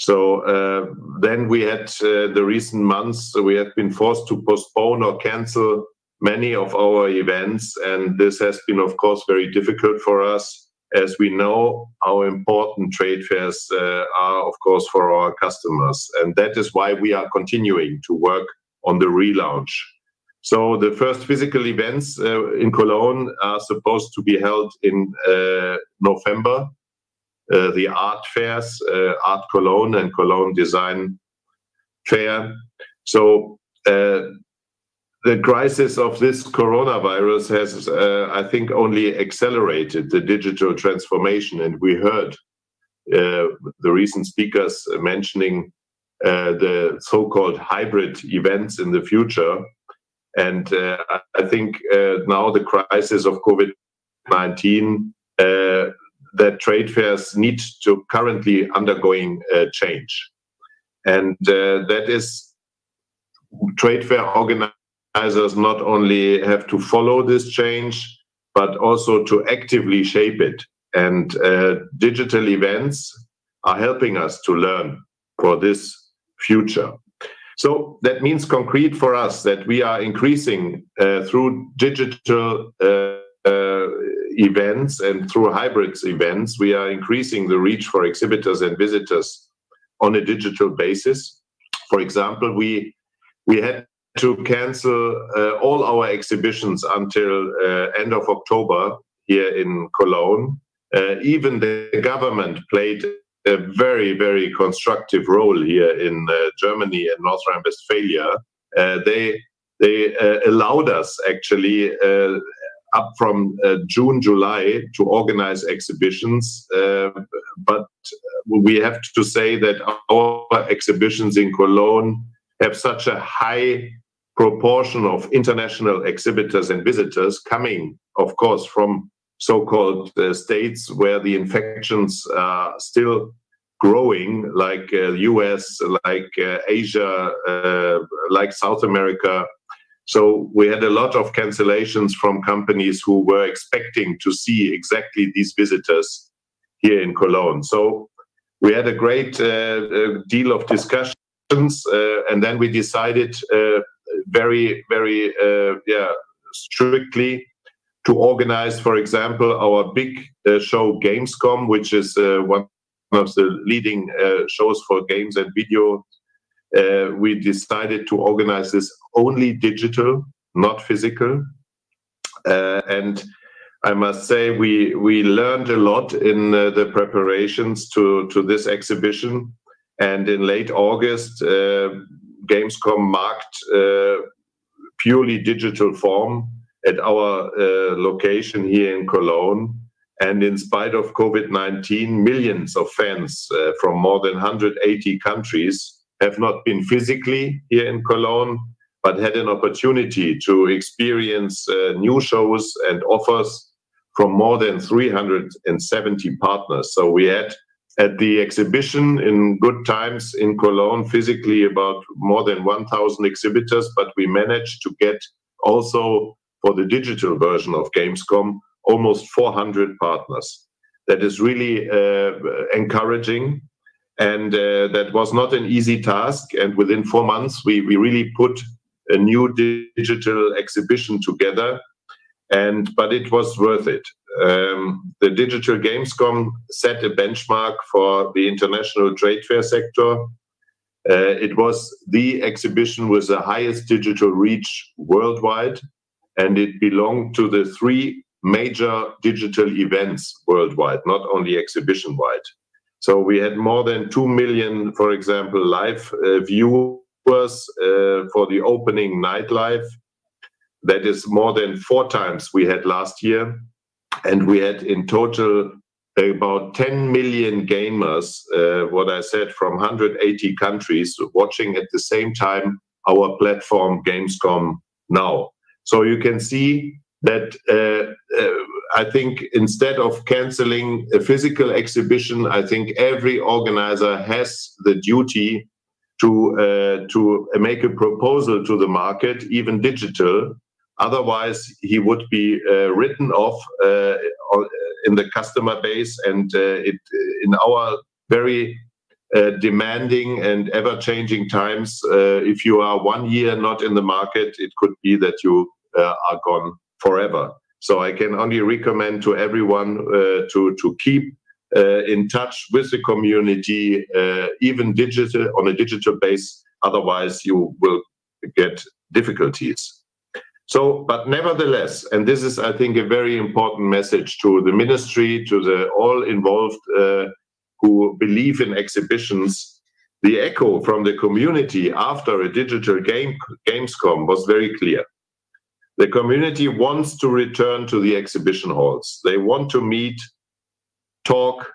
So uh, then we had uh, the recent months, we have been forced to postpone or cancel many of our events. And this has been, of course, very difficult for us as we know how important trade fairs uh, are, of course, for our customers. And that is why we are continuing to work on the relaunch. So the first physical events in Cologne are supposed to be held in November the art fairs, uh, Art Cologne and Cologne Design Fair. So uh, the crisis of this coronavirus has, uh, I think, only accelerated the digital transformation. And we heard uh, the recent speakers mentioning uh, the so called hybrid events in the future. And I think now the crisis of COVID 19 that trade fairs need to currently undergoing uh, change. And uh, that is trade fair organizers not only have to follow this change, but also to actively shape it. And uh, digital events are helping us to learn for this future. So that means concrete for us that we are increasing uh, through digital uh, uh, events and through hybrids events, we are increasing the reach for exhibitors and visitors on a digital basis. For example, we we had to cancel uh, all our exhibitions until uh, end of October here in Cologne. Uh, even the government played a very very constructive role here in uh, Germany and North Rhine-Westphalia. Uh, they they uh, allowed us actually up from uh, June, July to organize exhibitions. Uh, but we have to say that our exhibitions in Cologne have such a high proportion of international exhibitors and visitors coming, of course, from so called uh, states where the infections are still growing, like uh, US, like uh, Asia, uh, like South America so we had a lot of cancellations from companies who were expecting to see exactly these visitors here in Cologne. So we had a great uh, uh deal of discussions, uh, and then we decided uh, very, very, uh, yeah, strictly to organize, for example, our big uh, show Gamescom, which is one of the leading shows for games and video uh, we decided to organize this only digital, not physical. Uh, and I must say we we learned a lot in uh, the preparations to to this exhibition. And in late August, uh, Gamescom marked uh, purely digital form at our uh, location here in Cologne. And in spite of COVID 19, millions of fans from more than 180 countries have not been physically here in Cologne, but had an opportunity to experience uh, new shows and offers from more than 370 partners. So we had at the exhibition in good times in Cologne physically about more than 1,000 exhibitors, but we managed to get also for the digital version of Gamescom almost 400 partners. That is really uh, encouraging and uh, that was not an easy task. And within four months, we, we really put a new digital exhibition together. And but it was worth it. Um, the digital Gamescom set a benchmark for the international trade fair sector. Uh, it was the exhibition with the highest digital reach worldwide. and it belonged to the three major digital events worldwide, not only exhibition wide. So we had more than 2 million, for example, live uh, viewers uh, for the opening night live. That is more than four times we had last year. And we had in total about 10 million gamers, uh, what I said, from 180 countries watching at the same time our platform Gamescom now. So you can see that uh, uh, I think instead of canceling a physical exhibition, I think every organizer has the duty to uh, to make a proposal to the market, even digital. Otherwise, he would be uh, written off uh, in the customer base, and uh, it in our very demanding and ever-changing times. if you are one year not in the market, it could be that you are gone forever. So I can only recommend to everyone uh, to to keep uh, in touch with the community, uh, even digital on a digital base. Otherwise, you will get difficulties. So, but nevertheless, and this is, I think, a very important message to the ministry, to the all involved uh, who believe in exhibitions. The echo from the community after a digital game Gamescom was very clear. The community wants to return to the exhibition halls. They want to meet, talk,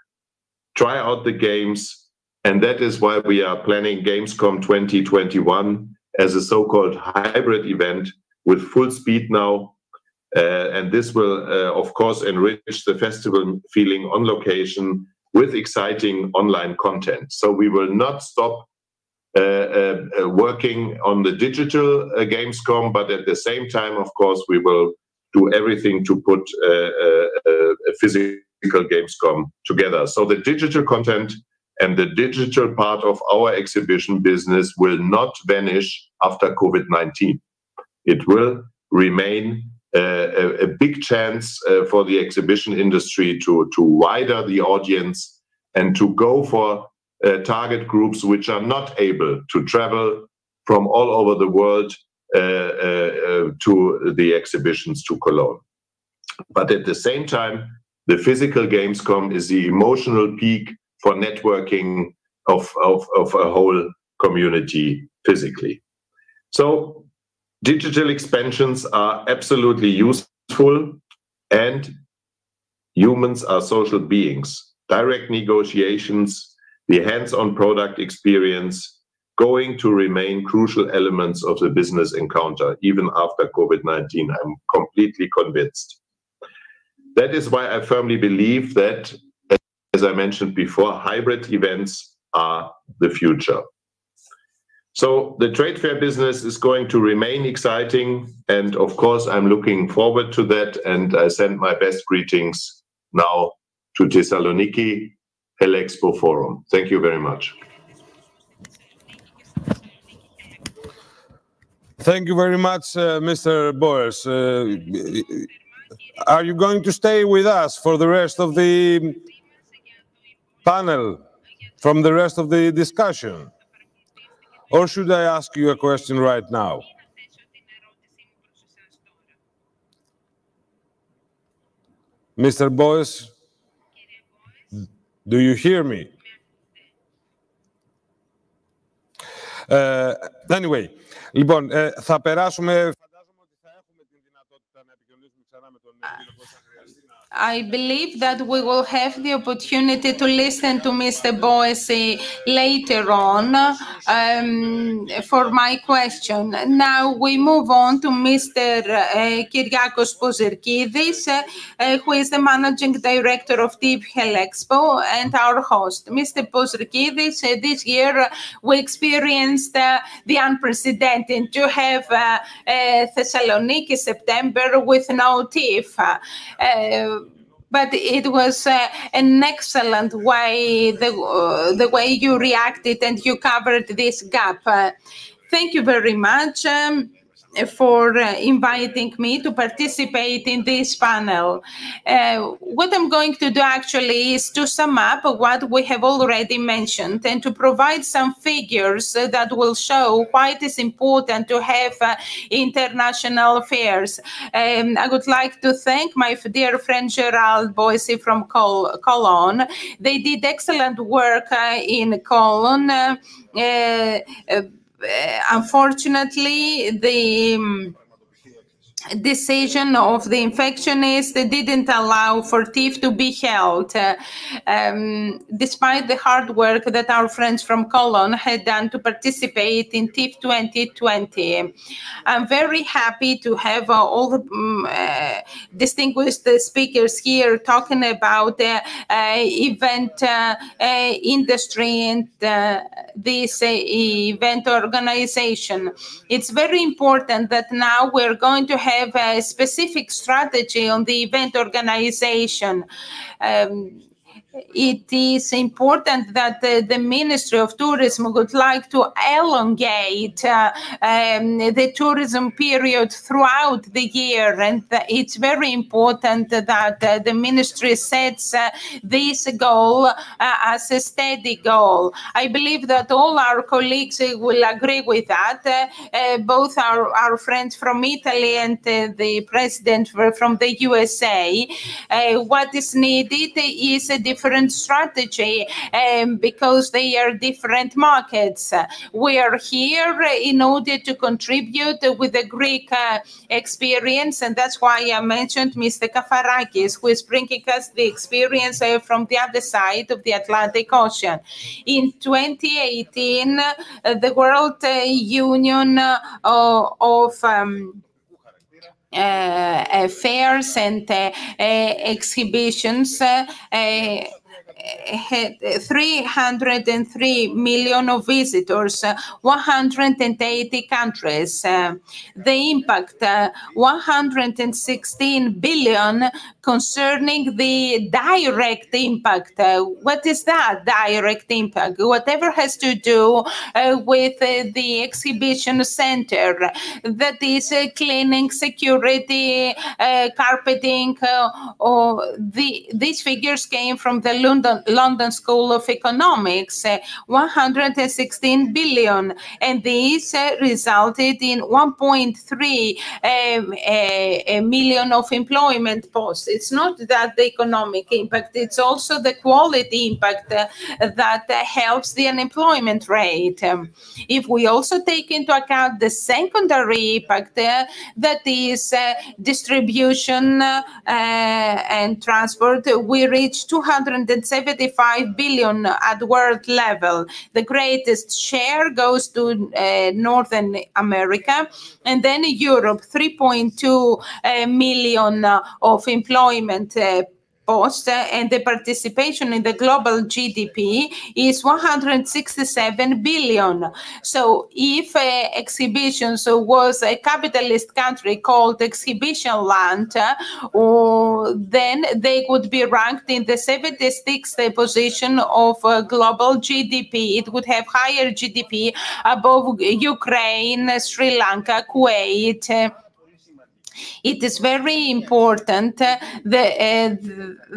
try out the games. And that is why we are planning Gamescom 2021 as a so called hybrid event with full speed now. Uh, and this will, uh, of course, enrich the festival feeling on location with exciting online content. So we will not stop Uh, uh, uh, working on the digital Gamescom, but at the same time, of course, we will do everything to put a physical Gamescom together. So the digital content and the digital part of our exhibition business will not vanish after COVID 19. It will remain a, big chance uh, for the exhibition industry to, to wider the audience and to go for uh, target groups which are not able to travel from all over the world uh, uh, uh, to the exhibitions to Cologne. But at the same time, the physical Gamescom is the emotional peak for networking of, of, of a whole community physically. So digital expansions are absolutely useful and humans are social beings. Direct negotiations the hands-on product experience going to remain crucial elements of the business encounter even after COVID-19. I'm completely convinced. That is why I firmly believe that, as I mentioned before, hybrid events are the future. So the trade fair business is going to remain exciting. And of course, I'm looking forward to that. And I send my best greetings now to Thessaloniki Expo Forum. Thank you very much. Thank you very much, uh, Mr. Boese. Uh, are you going to stay with us for the rest of the panel, from the rest of the discussion? Or should I ask you a question right now? Mr. Boese, do you hear me? Uh, anyway, λοιπόν, ε, θα περάσουμε, I believe that we will have the opportunity to listen to Mr. Boese later on um, for my question. Now we move on to Mr. Uh, Kyriakos Pozrikidis, uh, who is the Managing Director of TIF-Helexpo and our host. Mr. Pozrikidis, uh, this year we experienced uh, the unprecedented to have uh, uh, Thessaloniki September with no TIF. But it was uh, an excellent way the uh, the way you reacted and you covered this gap. Uh, thank you very much. Um, for uh, inviting me to participate in this panel. Uh, what I'm going to do actually is to sum up what we have already mentioned and to provide some figures that will show why it is important to have uh, international affairs. Um, I would like to thank my dear friend Gerald Boese from Col Cologne. They did excellent work uh, in Cologne. Unfortunately, the um, decision of the infectionist didn't allow for TIF to be held, uh, um, despite the hard work that our friends from Cologne had done to participate in TIF 2020. I'm very happy to have uh, all the um, uh, distinguished speakers here talking about the uh, event uh, uh, industry and this event organization. It's very important that now we're going to have have a specific strategy on the event organization. Um, it is important that the, the, Ministry of Tourism would like to elongate uh, um, the tourism period throughout the year. And it's very important that uh, the ministry sets uh, this goal uh, as a steady goal. I believe that all our colleagues will agree with that, uh, uh, both our, our friends from Italy and the president from the USA. what is needed is a different different strategy um, because they are different markets. We are here in order to contribute with the Greek uh, experience, and that's why I mentioned Mr. Kafarakis, who is bringing us the experience uh, from the other side of the Atlantic Ocean. In 2018, uh, the World uh, Union uh, of um, Uh, uh, fairs and uh, uh, exhibitions uh, had 303 million of visitors, 180 countries. the impact, 116 billion concerning the direct impact. what is that direct impact? Whatever has to do uh, with uh, the exhibition center, that is uh, cleaning, security, carpeting, or the, these figures came from the London London, School of Economics, uh, 116 billion, and this uh, resulted in 1.3 um, uh, million of employment posts. It's not that the economic impact; it's also the quality impact that helps the unemployment rate. Um, if we also take into account the secondary impact, that is distribution and transport, we reach 275 billion at world level. The greatest share goes to uh, Northern America and then Europe, 3.2 uh, million of employment uh, post and the participation in the global GDP is 167 billion. So if uh, exhibitions was a capitalist country called exhibition land, uh, then they would be ranked in the 76th position of uh, global GDP. It would have higher GDP above Ukraine, Sri Lanka, Kuwait, it is very important uh, the, uh,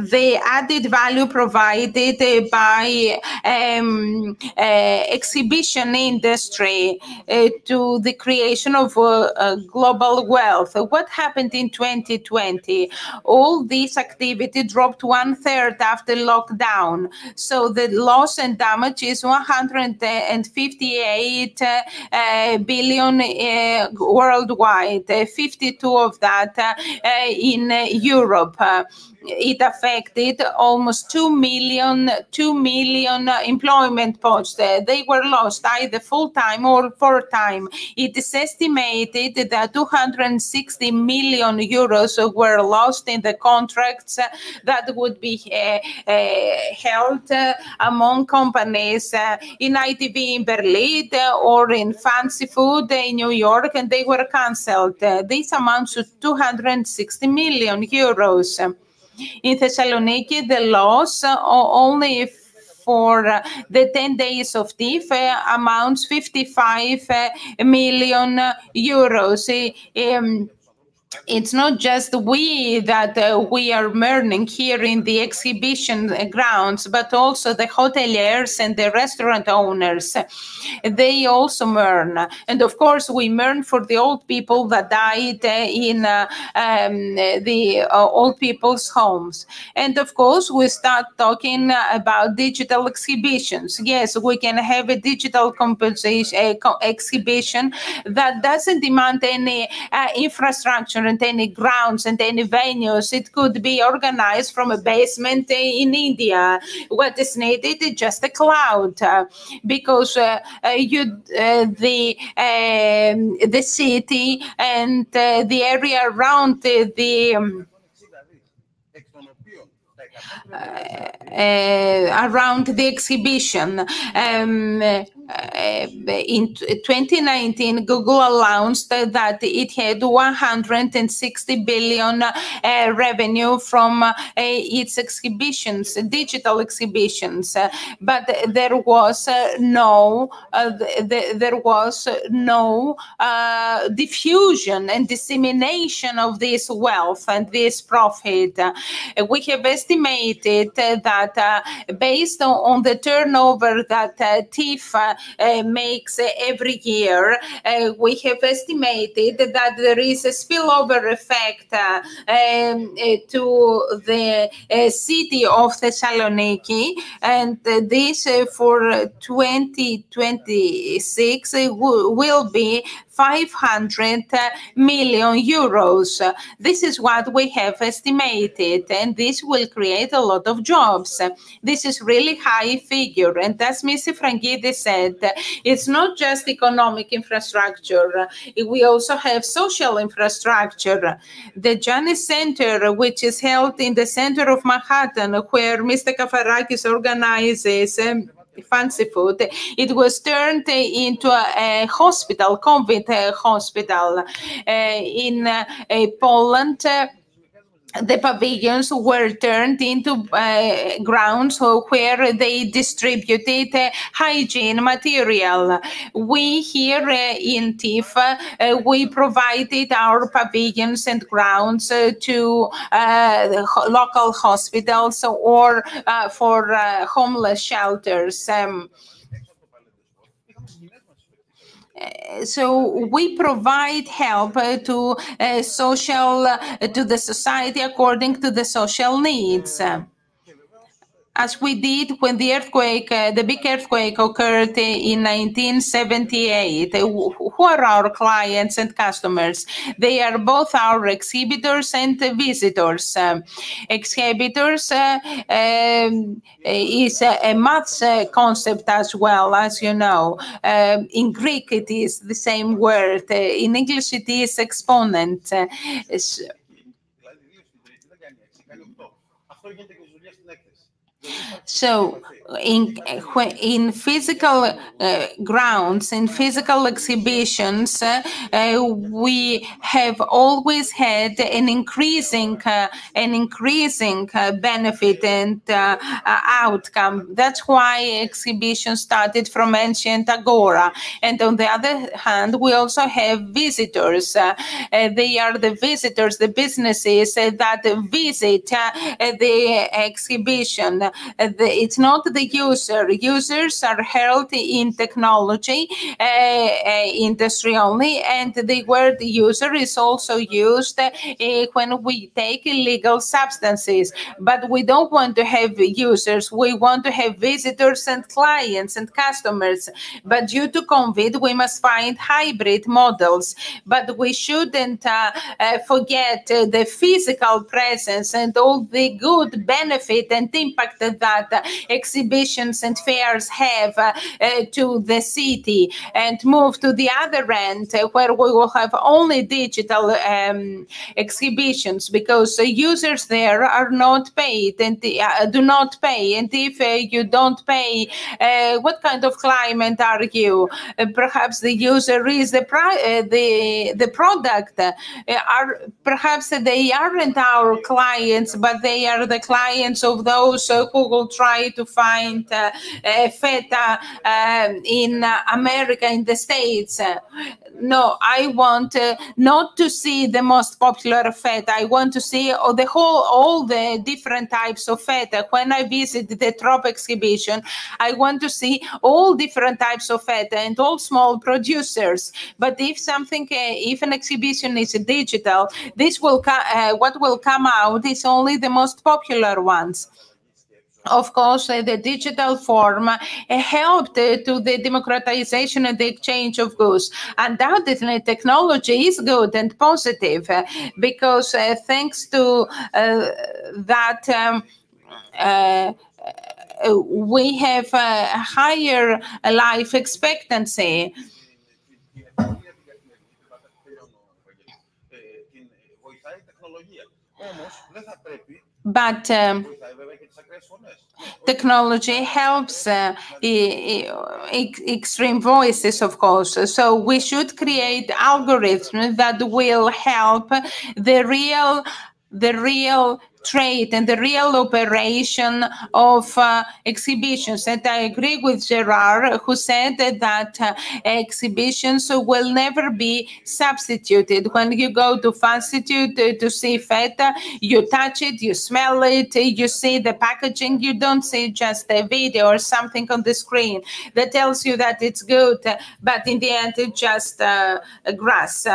the added value provided by um, uh, exhibition industry uh, to the creation of uh, global wealth. What happened in 2020? All this activity dropped one third after lockdown. So the loss and damage is 158 uh, billion worldwide. 52 of that uh, in Europe it affected almost 2 million, 2 million employment posts. They were lost either full-time or part-time. It is estimated that 260 million euros were lost in the contracts that would be uh, uh, held uh, among companies in ITB in Berlin or in Fancy Food in New York, and they were cancelled. This amounts to 260 million euros. In Thessaloniki, the loss uh, only for uh, the 10 days of TIF uh, amounts 55 million euros. Um, it's not just we that uh, we are learning here in the exhibition grounds, but also the hoteliers and the restaurant owners. They also learn. And of course, we learn for the old people that died uh, in uh, um, the uh, old people's homes. And of course, we start talking about digital exhibitions. Yes, we can have a digital compensation, exhibition that doesn't demand any uh, infrastructure and any grounds and any venues. It could be organized from a basement in India. What is needed is just a cloud, uh, because uh, uh you uh, the um, the city and uh, the area around the, the um, around the exhibition. Um, Uh, uh, in uh, 2019, Google announced that it had 160 billion uh, revenue from uh, its exhibitions, digital exhibitions, but there was no there was no diffusion and dissemination of this wealth and this profit. we have estimated that based on the turnover that TIF uh, Uh, makes uh, every year. Uh, we have estimated that there is a spillover effect uh, um, uh, to the city of Thessaloniki, and this for 2026 will be 500 million euros. This is what we have estimated, and this will create a lot of jobs. This is really high figure, and as Mr. Fragidis said, it's not just economic infrastructure. We also have social infrastructure. The Javits Center, which is held in the center of Manhattan, where Mr. Kafarakis organizes um, fancy food. It was turned into a, a hospital, convent uh, hospital uh, in uh, Poland the pavilions were turned into uh, grounds where they distributed uh, hygiene material. We here uh, in TIF, uh, we provided our pavilions and grounds uh, to uh, local hospitals or for homeless shelters. Um, so we provide help uh, to uh, social to the society according to the social needs as we did when the earthquake, uh, the big earthquake occurred in 1978. Who are our clients and customers? They are both our exhibitors and visitors. Um, exhibitors uh, um, is a, a maths uh, concept as well, as you know. Um, in Greek, it is the same word. Uh, in English, it is exponent. Uh, so in in physical uh, grounds in physical exhibitions uh, uh, we have always had an increasing uh, an increasing uh, benefit and uh, outcome. That's why exhibition started from ancient agora. And on the other hand we also have visitors. They are the visitors the businesses that visit the exhibition. It's not the user. Users are held in technology uh, uh, industry only, and the word user is also used uh, when we take illegal substances. But we don't want to have users. We want to have visitors and clients and customers. But due to COVID, we must find hybrid models. But we shouldn't uh, uh, forget uh, the physical presence and all the good benefit and impact that exhibition exhibitions and fairs have uh, uh, to the city and move to the other end uh, where we will have only digital um, exhibitions because the users there are not paid and do not pay. And if you don't pay, what kind of climate are you? perhaps the user is the the the product. are perhaps they aren't our clients, but they are the clients of those who will try to find uh, feta um, in America, in the States. no, I want not to see the most popular feta. I want to see all the whole, all the different types of feta. When I visit the Trop exhibition, I want to see all different types of feta and all small producers. But if something, if an exhibition is digital, this will uh, what will come out is only the most popular ones of course, uh, the digital form uh, helped uh, to the democratization and the exchange of goods. Undoubtedly, technology is good and positive because thanks to that. Um, we have a higher life expectancy. But um, technology helps uh, extreme voices, of course. So we should create algorithms that will help the real the real trade and the real operation of uh, exhibitions. And I agree with Gerald, who said that uh, exhibitions will never be substituted. When you go to Institute uh, to see feta, you touch it, you smell it, you see the packaging, you don't see just a video or something on the screen that tells you that it's good, but in the end, it's just uh, grass.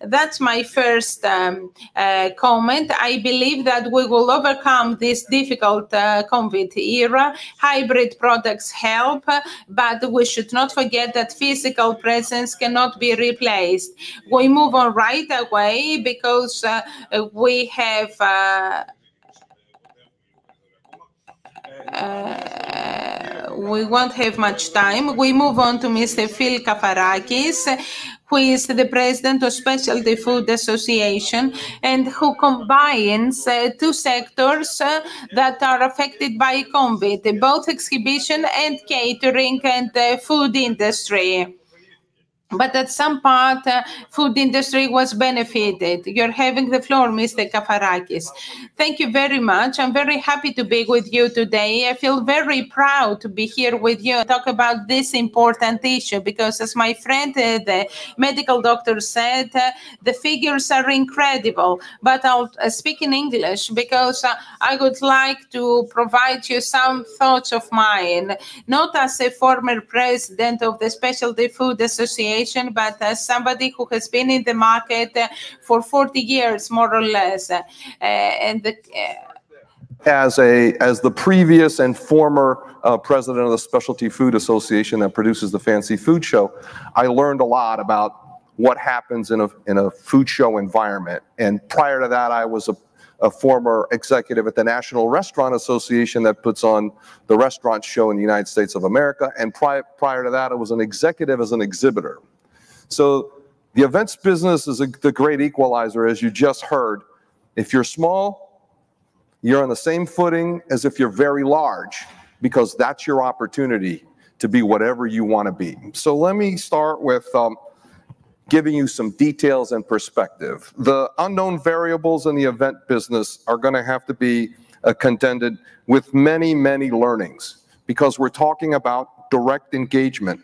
That's my first um, uh, comment. I believe that we will overcome this difficult uh, COVID era. Hybrid products help, but we should not forget that physical presence cannot be replaced. We move on right away because uh, we have uh, uh, we won't have much time. We move on to Mr. Phil Kafarakis, who is the president of Specialty Food Association and who combines uh, two sectors uh, that are affected by COVID, both exhibition and catering and the food industry but at some part uh, food industry was benefited. You're having the floor mr kafarakis. Thank you very much. I'm very happy to be with you today. I feel very proud to be here with you and talk about this important issue because as my friend uh, the medical doctor said uh, the figures are incredible. But i'll uh, speak in english because uh, i would like to provide you some thoughts of mine. Not as a former president of the specialty food association information, but as somebody who has been in the market uh, for 40 years, more or less. Uh, and the, uh, as a as the previous and former uh, president of the Specialty Food Association that produces the Fancy Food Show, I learned a lot about what happens in a in a food show environment. And prior to that, I was a a former executive at the National Restaurant Association that puts on the restaurant show in the United States of America. And prior, prior to that, I was an executive as an exhibitor. So the events business is a, the great equalizer, as you just heard. If you're small, you're on the same footing as if you're very large, because that's your opportunity to be whatever you want to be. So let me start with um, giving you some details and perspective. The unknown variables in the event business are going to have to be uh, contended with many, many learnings because we're talking about direct engagement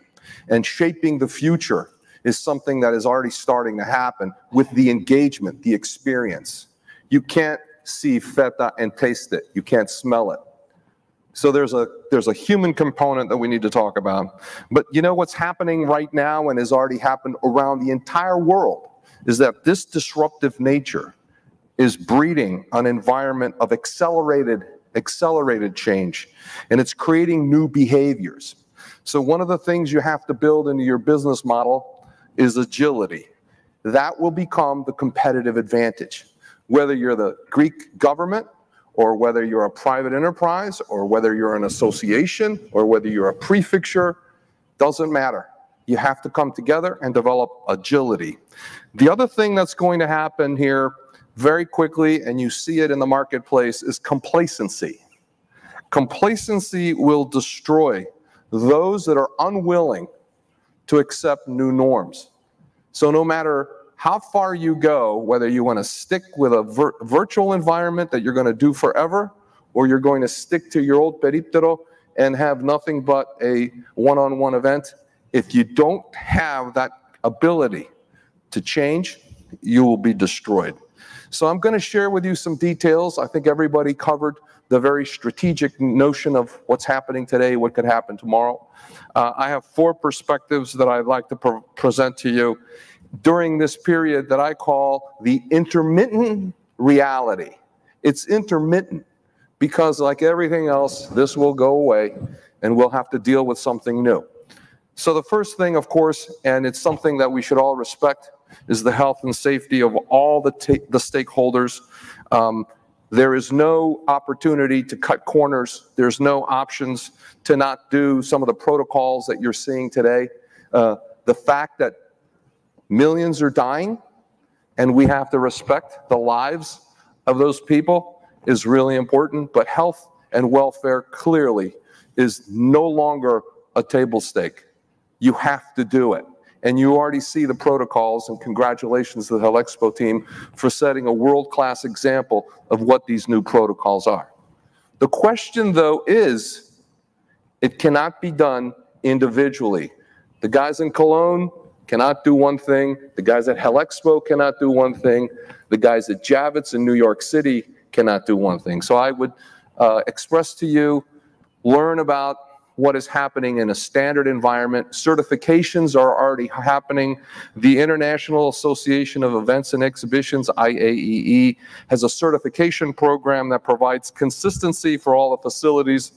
and shaping the future is something that is already starting to happen with the engagement, the experience. You can't see feta and taste it. You can't smell it. So there's a there's a human component that we need to talk about. But you know what's happening right now and has already happened around the entire world is that this disruptive nature is breeding an environment of accelerated accelerated change and it's creating new behaviors. So one of the things you have to build into your business model is agility. That will become the competitive advantage. Whether you're the Greek government or whether you're a private enterprise, or whether you're an association, or whether you're a prefecture, doesn't matter. You have to come together and develop agility. The other thing that's going to happen here very quickly, and you see it in the marketplace, is complacency. Complacency will destroy those that are unwilling to accept new norms. So no matter how far you go, whether you want to stick with a vir virtual environment that you're going to do forever, or you're going to stick to your old periptero and have nothing but a one-on-one event. If you don't have that ability to change, you will be destroyed. So I'm going to share with you some details. I think everybody covered the very strategic notion of what's happening today, what could happen tomorrow. Uh, I have four perspectives that I'd like to pre present to you during this period that I call the intermittent reality. It's intermittent because, like everything else, this will go away and we'll have to deal with something new. So, the first thing, of course, and it's something that we should all respect, is the health and safety of all the, the stakeholders. Um, there is no opportunity to cut corners. There's no options to not do some of the protocols that you're seeing today. Uh, the fact that millions are dying and we have to respect the lives of those people is really important. But health and welfare clearly is no longer a table stake. You have to do it. And you already see the protocols, and congratulations to the Helexpo team for setting a world-class example of what these new protocols are. The question, though, is it cannot be done individually. The guys in Cologne cannot do one thing. The guys at Helexpo cannot do one thing. The guys at Javits in New York City cannot do one thing. So I would uh, express to you, learn about what is happening in a standard environment. Certifications are already happening. The International Association of Events and Exhibitions, IAEE, has a certification program that provides consistency for all the facilities.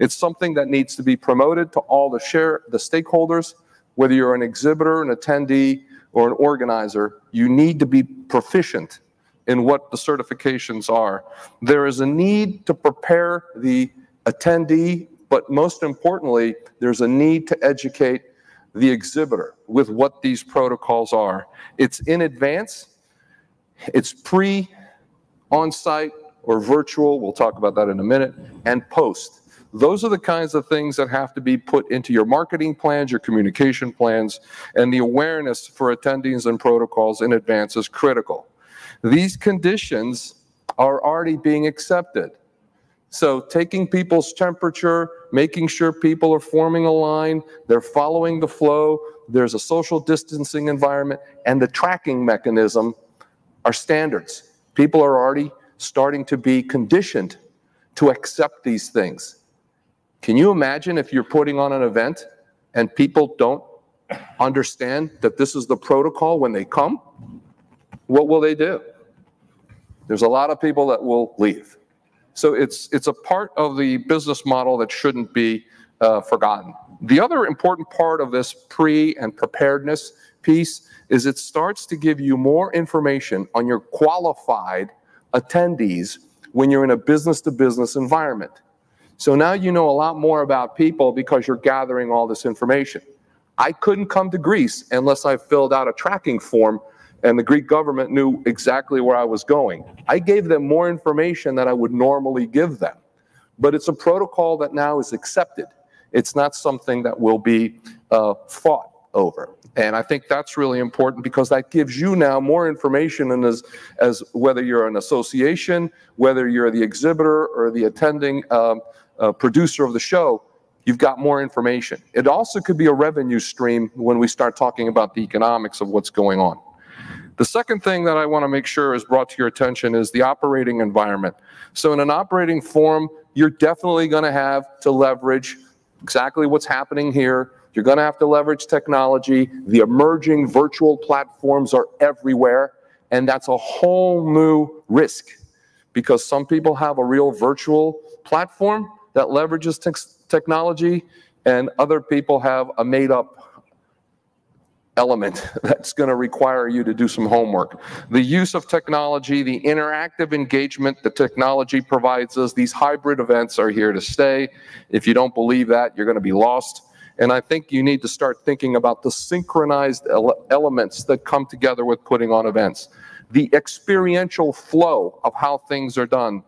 It's something that needs to be promoted to all the share the stakeholders, whether you're an exhibitor, an attendee, or an organizer, you need to be proficient in what the certifications are. There is a need to prepare the attendee but most importantly, there's a need to educate the exhibitor with what these protocols are. It's in advance, it's pre, on site, or virtual. We'll talk about that in a minute, and post. Those are the kinds of things that have to be put into your marketing plans, your communication plans, and the awareness for attendees and protocols in advance is critical. These conditions are already being accepted. So taking people's temperature, making sure people are forming a line, they're following the flow, there's a social distancing environment, and the tracking mechanism are standards. People are already starting to be conditioned to accept these things. Can you imagine if you're putting on an event and people don't understand that this is the protocol when they come? What will they do? There's a lot of people that will leave. So it's, it's a part of the business model that shouldn't be uh, forgotten. The other important part of this pre and preparedness piece is it starts to give you more information on your qualified attendees when you're in a business to business environment. So now you know a lot more about people because you're gathering all this information. I couldn't come to Greece unless I filled out a tracking form and the Greek government knew exactly where I was going. I gave them more information than I would normally give them. But it's a protocol that now is accepted. It's not something that will be uh, fought over. And I think that's really important because that gives you now more information and as, as whether you're an association, whether you're the exhibitor or the attending um, uh, producer of the show, you've got more information. It also could be a revenue stream when we start talking about the economics of what's going on. The second thing that I want to make sure is brought to your attention is the operating environment. So in an operating forum, you're definitely going to have to leverage exactly what's happening here. You're going to have to leverage technology. The emerging virtual platforms are everywhere, and that's a whole new risk because some people have a real virtual platform that leverages te technology, and other people have a made up element that's going to require you to do some homework. The use of technology, the interactive engagement that technology provides us, these hybrid events are here to stay. If you don't believe that, you're going to be lost. And I think you need to start thinking about the synchronized ele elements that come together with putting on events. The experiential flow of how things are done.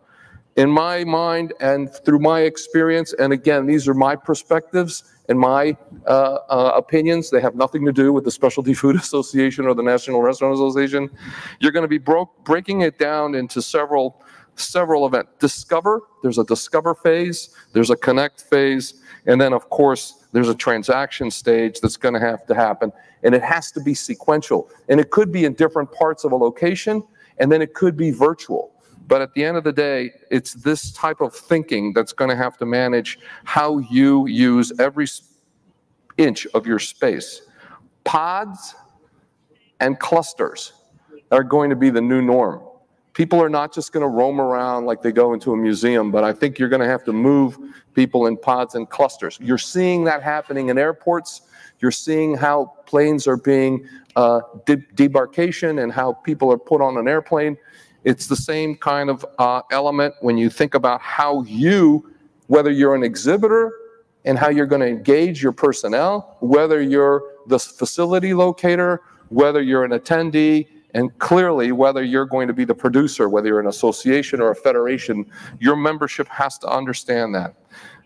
In my mind and through my experience, and again, these are my perspectives, in my uh, uh, opinions. They have nothing to do with the Specialty Food Association or the National Restaurant Association. You're going to be broke, breaking it down into several several events. Discover, there's a discover phase, there's a connect phase, and then, of course, there's a transaction stage that's going to have to happen. And it has to be sequential. And it could be in different parts of a location, and then it could be virtual. But at the end of the day, it's this type of thinking that's going to have to manage how you use every inch of your space. Pods and clusters are going to be the new norm. People are not just going to roam around like they go into a museum, but I think you're going to have to move people in pods and clusters. You're seeing that happening in airports. You're seeing how planes are being uh, de debarkation and how people are put on an airplane. It's the same kind of uh, element when you think about how you, whether you're an exhibitor and how you're going to engage your personnel, whether you're the facility locator, whether you're an attendee, and clearly, whether you're going to be the producer, whether you're an association or a federation, your membership has to understand that.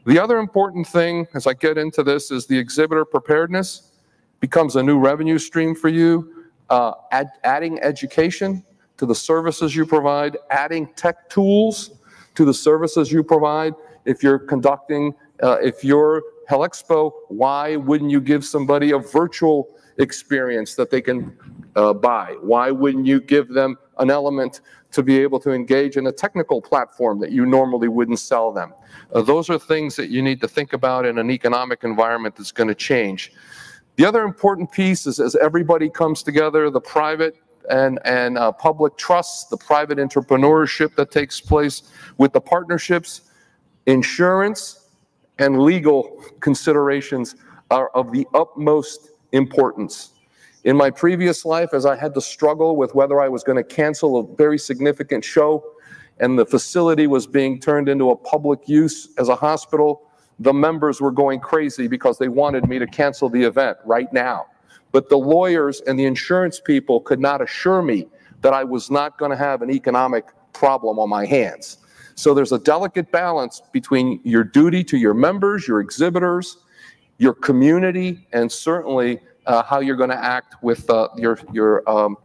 The other important thing as I get into this is the exhibitor preparedness becomes a new revenue stream for you, uh, add, adding education to the services you provide, adding tech tools to the services you provide. If you're conducting, uh, if you're Helexpo, why wouldn't you give somebody a virtual experience that they can uh, buy? Why wouldn't you give them an element to be able to engage in a technical platform that you normally wouldn't sell them? Uh, those are things that you need to think about in an economic environment that's going to change. The other important piece is as everybody comes together, the private and, and uh, public trusts, the private entrepreneurship that takes place with the partnerships, insurance and legal considerations are of the utmost importance. In my previous life, as I had to struggle with whether I was going to cancel a very significant show and the facility was being turned into a public use as a hospital, the members were going crazy because they wanted me to cancel the event right now. But the lawyers and the insurance people could not assure me that I was not going to have an economic problem on my hands. So there's a delicate balance between your duty to your members, your exhibitors, your community, and certainly uh, how you're going to act with uh, your your um,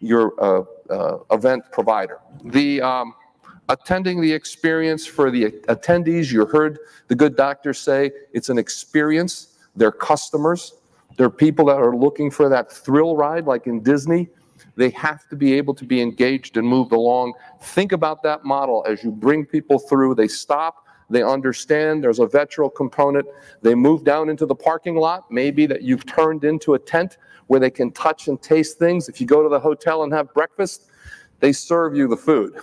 your uh, uh, event provider. The um, attending the experience for the attendees, you heard the good doctor say it's an experience. They're customers. They're people that are looking for that thrill ride, like in Disney. They have to be able to be engaged and moved along. Think about that model as you bring people through. They stop they understand there's a virtual component. They move down into the parking lot, maybe that you've turned into a tent where they can touch and taste things. If you go to the hotel and have breakfast, they serve you the food.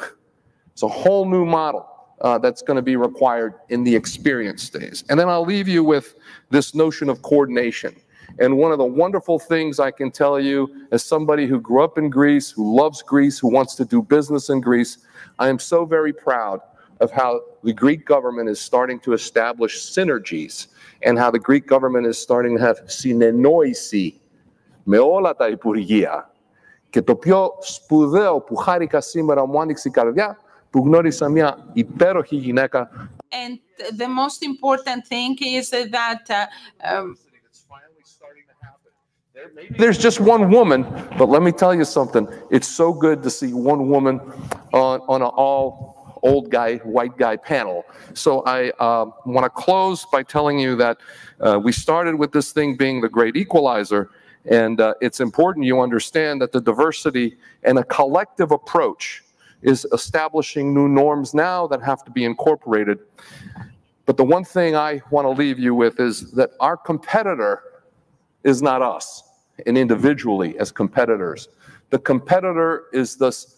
It's a whole new model uh, that's going to be required in the experience days. And then I'll leave you with this notion of coordination. And one of the wonderful things I can tell you, as somebody who grew up in Greece, who loves Greece, who wants to do business in Greece, I am so very proud of how the Greek government is starting to establish synergies and how the Greek government is starting to have συνεννόηση με όλα τα υπουργεία. Και το πιο σπουδαίο που χάρηκα σήμερα μου άνοιξε η καρδιά που γνώρισα μια υπέροχη γυναίκα. And the most important thing is that uh, um, There's just one woman, but let me tell you something. It's so good to see one woman on, on an all old guy, white guy panel. So I uh, want to close by telling you that uh, we started with this thing being the great equalizer, and uh, it's important you understand that the diversity and a collective approach is establishing new norms now that have to be incorporated. But the one thing I want to leave you with is that our competitor is not us, and individually as competitors. The competitor is this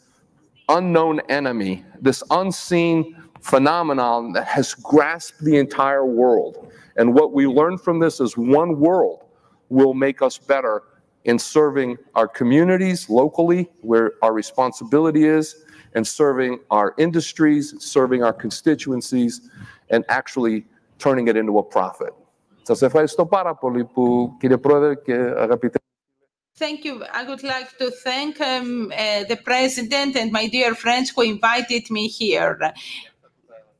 unknown enemy, this unseen phenomenon that has grasped the entire world. And what we learn from this is one world will make us better in serving our communities locally, where our responsibility is, and serving our industries, serving our constituencies, and actually turning it into a profit. Σας ευχαριστώ πάρα πολύ που, κύριε Πρόεδρε και αγαπητέ Thank you. I would like to thank um, uh, the president and my dear friends who invited me here.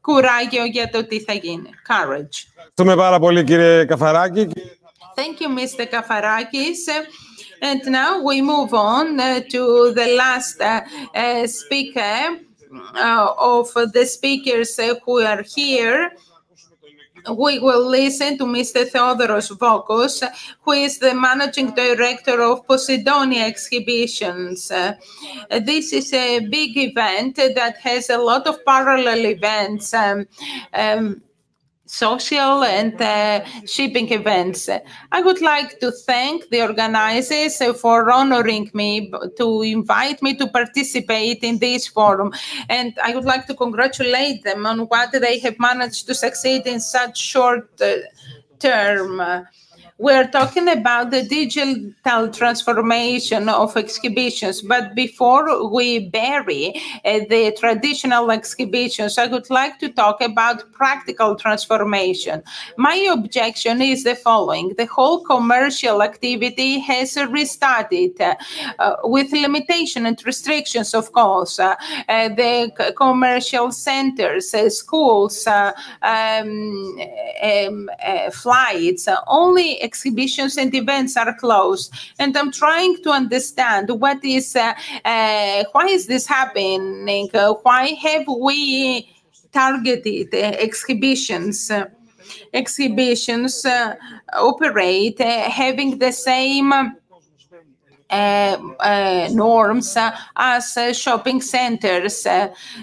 Κουράγιο για το τι θα γίνει. Courage. Ευχαριστούμε πάρα πολύ κύριε Καφαράκη. Thank you, Mr. Kafarakis. And now we move on uh, to the last uh, uh, speaker, uh, of the speakers who are here, we will listen to Mr. Theodoros Vokos, who is the managing director of Posidonia Exhibitions. This is a big event that has a lot of parallel events. Um, um, social and uh, shipping events. I would like to thank the organizers for honoring me to invite me to participate in this forum. And I would like to congratulate them on what they have managed to succeed in such short uh, term. We're talking about the digital transformation of exhibitions, but before we bury uh, the traditional exhibitions, I would like to talk about practical transformation. My objection is the following. The whole commercial activity has restarted uh, uh, with limitation and restrictions, of course. Uh, uh, the commercial centers, uh, schools, um, um, flights, only exhibitions and events are closed. And I'm trying to understand what is, uh, uh, why is this happening? Uh, why have we targeted exhibitions? exhibitions operate having the same uh, uh, norms as shopping centers.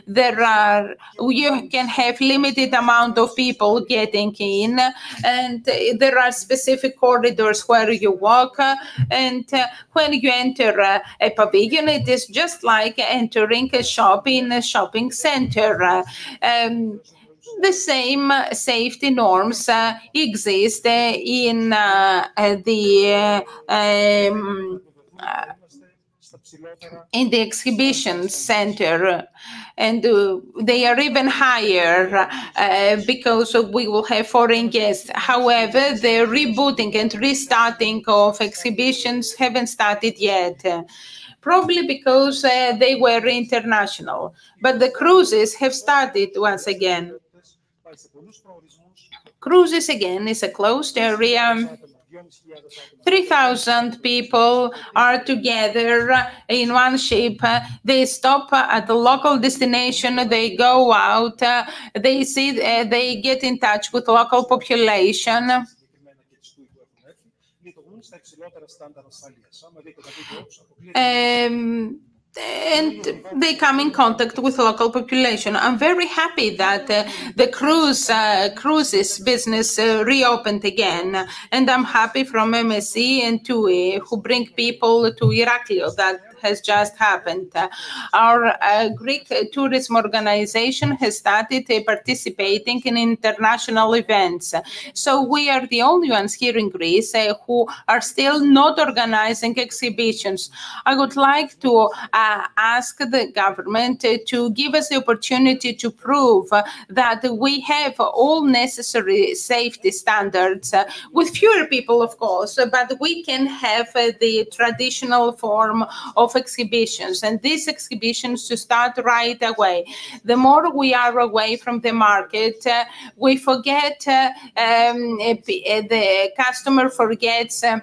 there are you can have limited amount of people getting in, and there are specific corridors where you walk. and when you enter a pavilion, it is just like entering a shop in a shopping center. Um, the same safety norms uh, exist uh, in uh, the um, in the exhibition center and uh, they are even higher uh, because we will have foreign guests. However, the rebooting and restarting of exhibitions haven't started yet. Uh, probably because uh, they were international, but the cruises have started once again. Cruises again is a closed area 3,000 people are together in one ship. They stop at the local destination. They go out. They see. They get in touch with local population. Um, and they come in contact with local population. I'm very happy that uh, the cruise uh, cruises business uh, reopened again, and I'm happy from MSC and TUI who bring people to Iraklio that has just happened. Our uh, Greek tourism organization has started uh, participating in international events. So we are the only ones here in Greece uh, who are still not organizing exhibitions. I would like to uh, ask the government uh, to give us the opportunity to prove that we have all necessary safety standards with fewer people, of course, but we can have the traditional form of exhibitions and these exhibitions to start right away. The more we are away from the market, uh, we forget, uh, um, the customer forgets uh,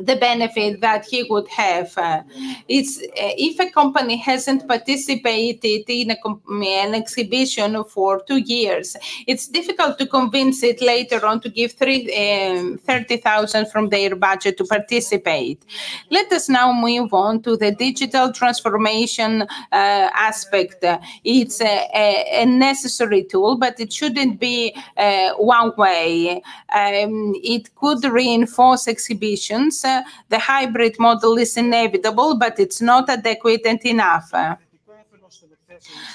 the benefit that he would have. Uh, it's if a company hasn't participated in a, an exhibition for two years, it's difficult to convince it later on to give three, um, 30,000 from their budget to participate. Let us now move on to the digital transformation uh, aspect. It's a, a, a, necessary tool, but it shouldn't be uh, one way. Um, it could reinforce exhibitions the hybrid model is inevitable, but it's not adequate and enough.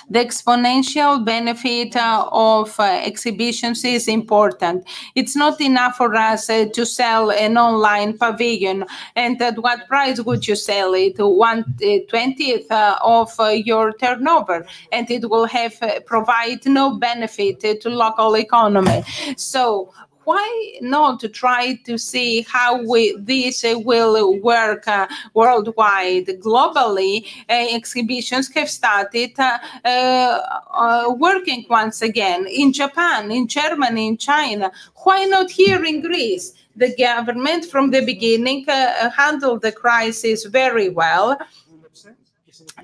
The exponential benefit uh, of uh, exhibitions is important. It's not enough for us uh, to sell an online pavilion. And at what price would you sell it? One twentieth of your turnover, and it will have provide no benefit to local economy. So why not to try to see how we, this will work uh, worldwide? Globally, uh, exhibitions have started uh, working once again in Japan, in Germany, in China. Why not here in Greece? The government from the beginning handled the crisis very well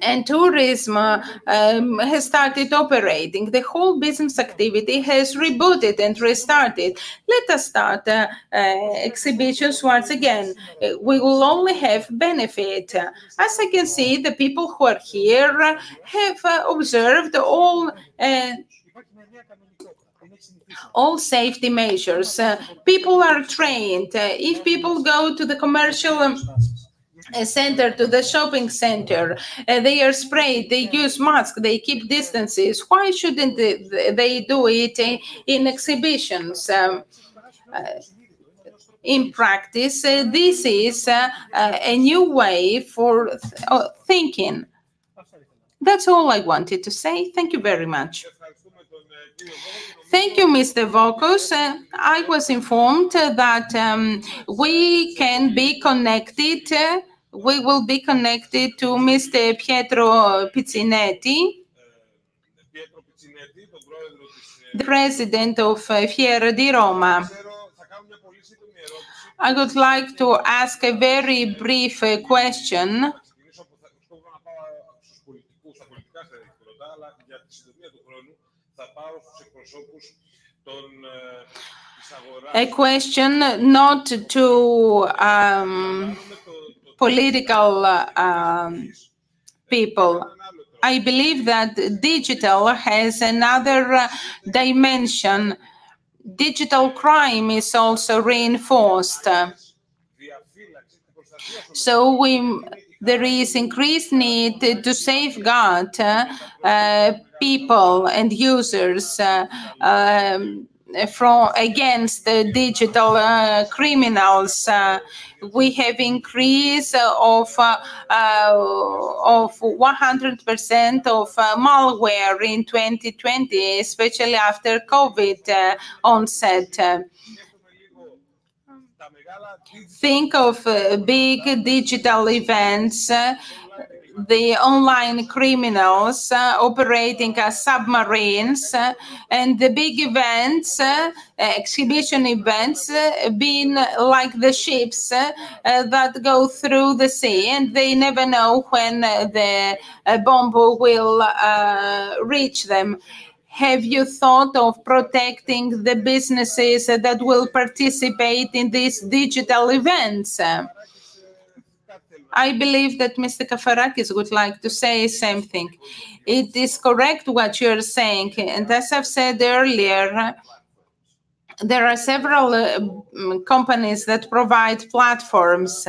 and tourism uh, um, has started operating. The whole business activity has rebooted and restarted. Let us start uh, uh, exhibitions once again. We will only have benefit. As I can see, the people who are here have uh, observed all uh, all safety measures. Uh, people are trained. Uh, if people go to the commercial um, center to the shopping center. Uh, they are sprayed, they use masks, they keep distances. Why shouldn't they, they do it in exhibitions? Um, uh, in practice, uh, this is uh, uh, a new way for th uh, thinking. That's all I wanted to say. Thank you very much. Thank you, Mr. Vokos. Uh, I was informed that um, we can be connected we will be connected to Mr. Pietro Piccinetti, the president of Fiera di Roma. I would like to ask a very brief question. A question not to um, political um, people. I believe that digital has another dimension. Digital crime is also reinforced. So we, there is increased need to safeguard uh, people and users uh, um, from against digital uh, criminals. Uh, we have increase of uh, of 100% of malware in 2020, especially after COVID onset. Think of big digital events the online criminals uh, operating as submarines uh, and the big events, uh, exhibition events, uh, being like the ships uh, that go through the sea and they never know when the bomb will reach them. Have you thought of protecting the businesses that will participate in these digital events? I believe that Mr. Kafarakis would like to say the same thing. It is correct what you're saying. And as I've said earlier, there are several uh, companies that provide platforms.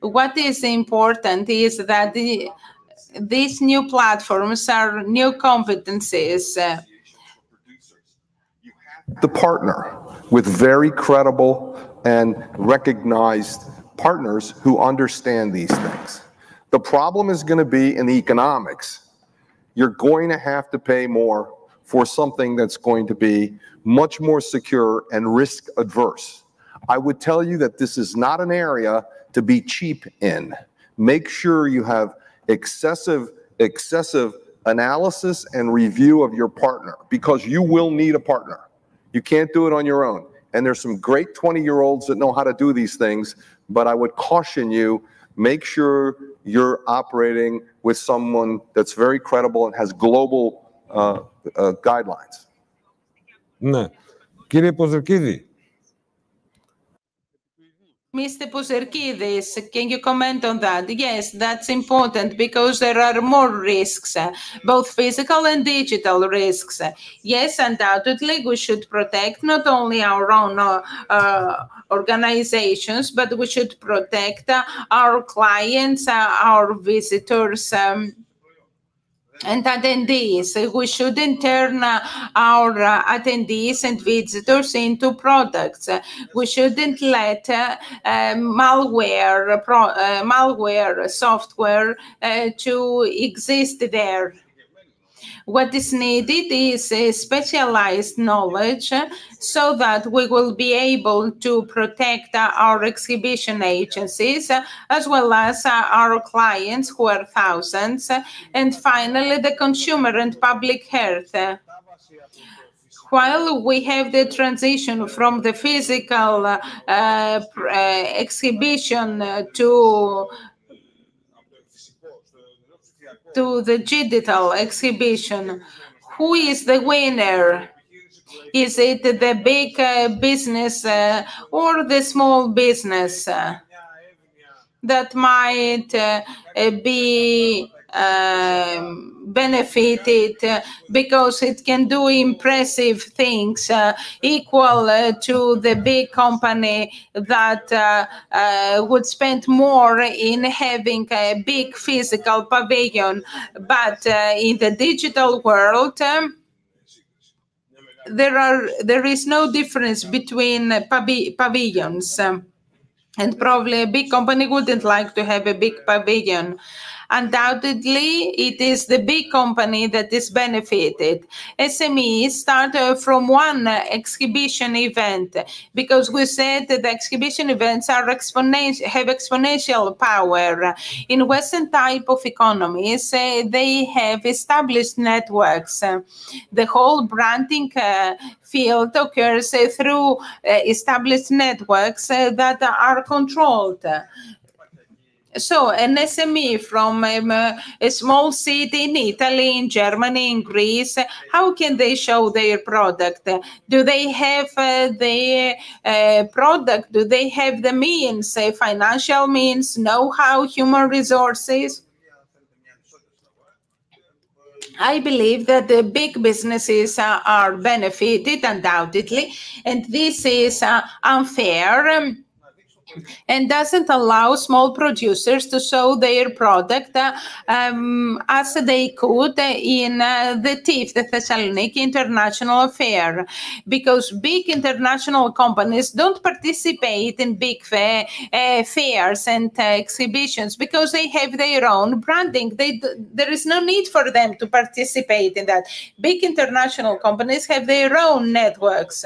What is important is that the, these new platforms are new competencies. The partner with very credible and recognized partners who understand these things. The problem is going to be in the economics. You're going to have to pay more for something that's going to be much more secure and risk adverse. I would tell you that this is not an area to be cheap in. Make sure you have excessive excessive analysis and review of your partner because you will need a partner. You can't do it on your own. And there's some great 20 year olds that know how to do these things but I would caution you, make sure you're operating with someone that's very credible and has global uh, uh, guidelines. Ναι. Κύριε Ποζερκίδη, Mr. Pozrikidis, can you comment on that? Yes, that's important because there are more risks, both physical and digital risks. Yes, undoubtedly, we should protect not only our own uh, uh, organizations, but we should protect uh, our clients, uh, our visitors. Um, and attendees. We shouldn't turn uh, our uh, attendees and visitors into products. We shouldn't let uh, malware, pro, malware software to exist there. What is needed is a specialized knowledge so that we will be able to protect our exhibition agencies as well as our clients who are thousands. And finally, the consumer and public health while we have the transition from the physical uh, uh, exhibition to to the digital exhibition. Who is the winner? Is it the big uh, business uh, or the small business uh, that might be um, benefited uh, because it can do impressive things uh, equal uh, to the big company that uh, uh, would spend more in having a big physical pavilion. But in the digital world, um, there are there is no difference between pavilions. Um, and probably a big company wouldn't like to have a big pavilion. Undoubtedly, it is the big company that is benefited. SMEs start uh, from one uh, exhibition event because we said that the exhibition events are have exponential power. In Western type of economies, uh, they have established networks. the whole branding uh, field occurs uh, through uh, established networks that are controlled. So an SME from um, a small city in Italy, in Germany, in Greece, how can they show their product? Do they have uh, the uh, product? Do they have the means, uh, financial means, know-how, human resources? I believe that the big businesses uh, are benefited undoubtedly, and this is uh, unfair. Um, and doesn't allow small producers to show their product uh, um, as they could in uh, the TIF, the Thessaloniki International Fair, because big international companies don't participate in big fa uh, fairs and uh, exhibitions because they have their own branding. They, there is no need for them to participate in that. Big international companies have their own networks.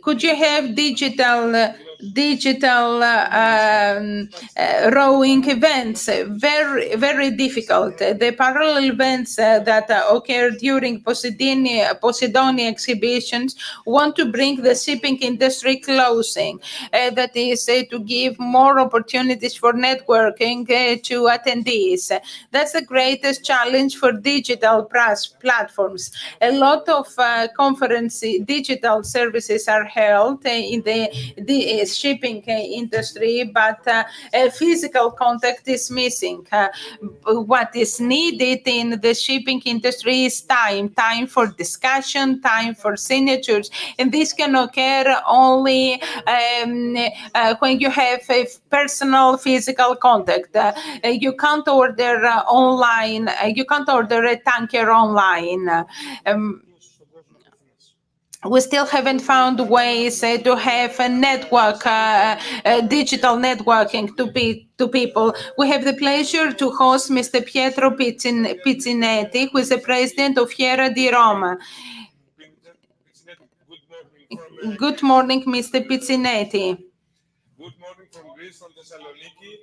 Could you have digital uh, digital um, uh, rowing events very very difficult. The parallel events uh, that uh, occur during Posidonia, Posidonia exhibitions want to bring the shipping industry closing. Uh, that is uh, to give more opportunities for networking uh, to attendees. That's the greatest challenge for digital press platforms. A lot of conference digital services are held in the, the shipping industry, but uh, physical contact is missing. Uh, what is needed in the shipping industry is time, time for discussion, time for signatures, and this can occur only um, uh, when you have a personal physical contact. Uh, you can't order uh, online, uh, you can't order a tanker online. Um, we still haven't found ways uh, to have a network, uh, uh, digital networking to be to people. We have the pleasure to host Mr. Pietro Pizzin, Piccinetti, who is the president of Fiera di Roma. Good morning, Mr. Piccinetti. Good morning from Greece, from Thessaloniki.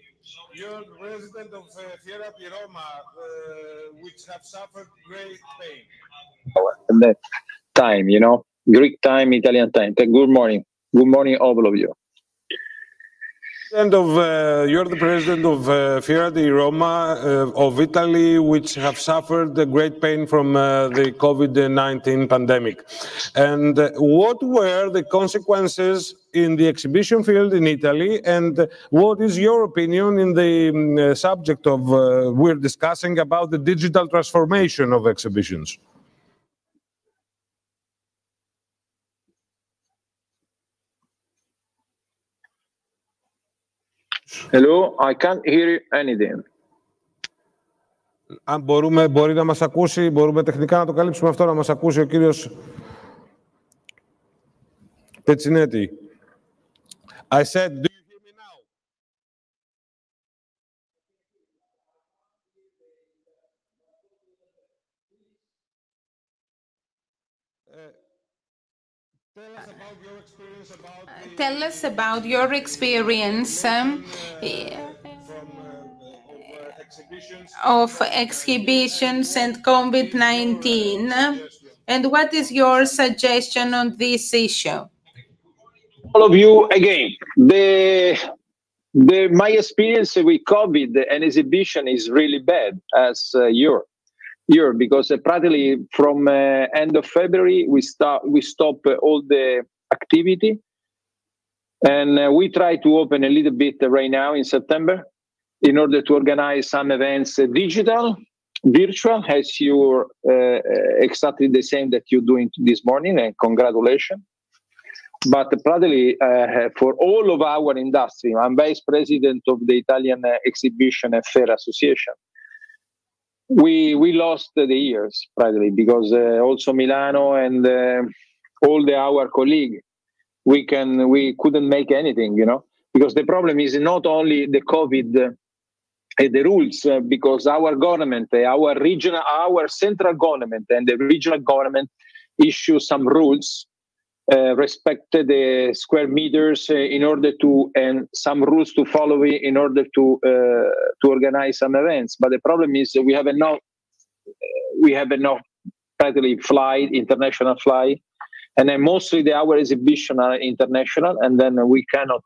You're the president of uh, Fiera di Roma, uh, which have suffered great pain. That time, you know, Greek time, Italian time. Good morning. Good morning, all of you. And of uh, you're the president of uh, Fiera di Roma uh, of Italy, which have suffered great pain from uh, the COVID-19 pandemic. And uh, what were the consequences in the exhibition field in Italy? And what is your opinion in the um, subject of we're discussing about the digital transformation of exhibitions? Hello, I can't hear anything. Αν μπορούμε, μπορεί να μας ακούσει, μπορούμε τεχνικά να το καλύψουμε αυτό, να μας ακούσει ο κύριος Πετσινέτη. I said, tell us about your experience about tell us about your experience um, of exhibitions and COVID-19 and what is your suggestion on this issue? All of you again, the the, my experience with COVID and exhibition is really bad as uh, your year because uh, practically from uh, end of February we start we stop uh, all the activity and uh, we try to open a little bit right now in September in order to organize some events uh, digital virtual as you're exactly the same that you're doing this morning and congratulations but probably uh, for all of our industry, I'm vice president of the Italian uh, Exhibition and Fair Association. We we lost the years probably because uh, also Milano and uh, all the our colleagues we can we couldn't make anything, you know, because the problem is not only the COVID uh, the rules uh, because our government, our regional, our central government and the regional government issue some rules uh, respect the square meters uh, in order to and some rules to follow in order to uh, to organize some events. But the problem is we have enough we have enough practically flight international flight, and then mostly the our exhibition are international, and then we cannot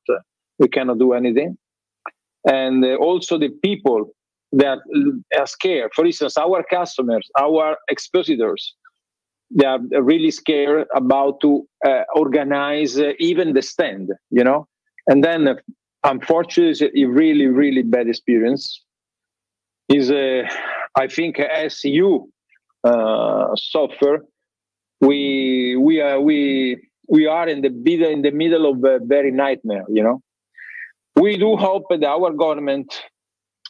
we cannot do anything. And also the people that are scared. For instance, our customers, our expositors, they are really scared about to uh, organize uh, even the stand you know and then uh, unfortunately a really really bad experience is uh, i think as you uh, suffer we we are we we are in the middle in the middle of a very nightmare you know we do hope that our government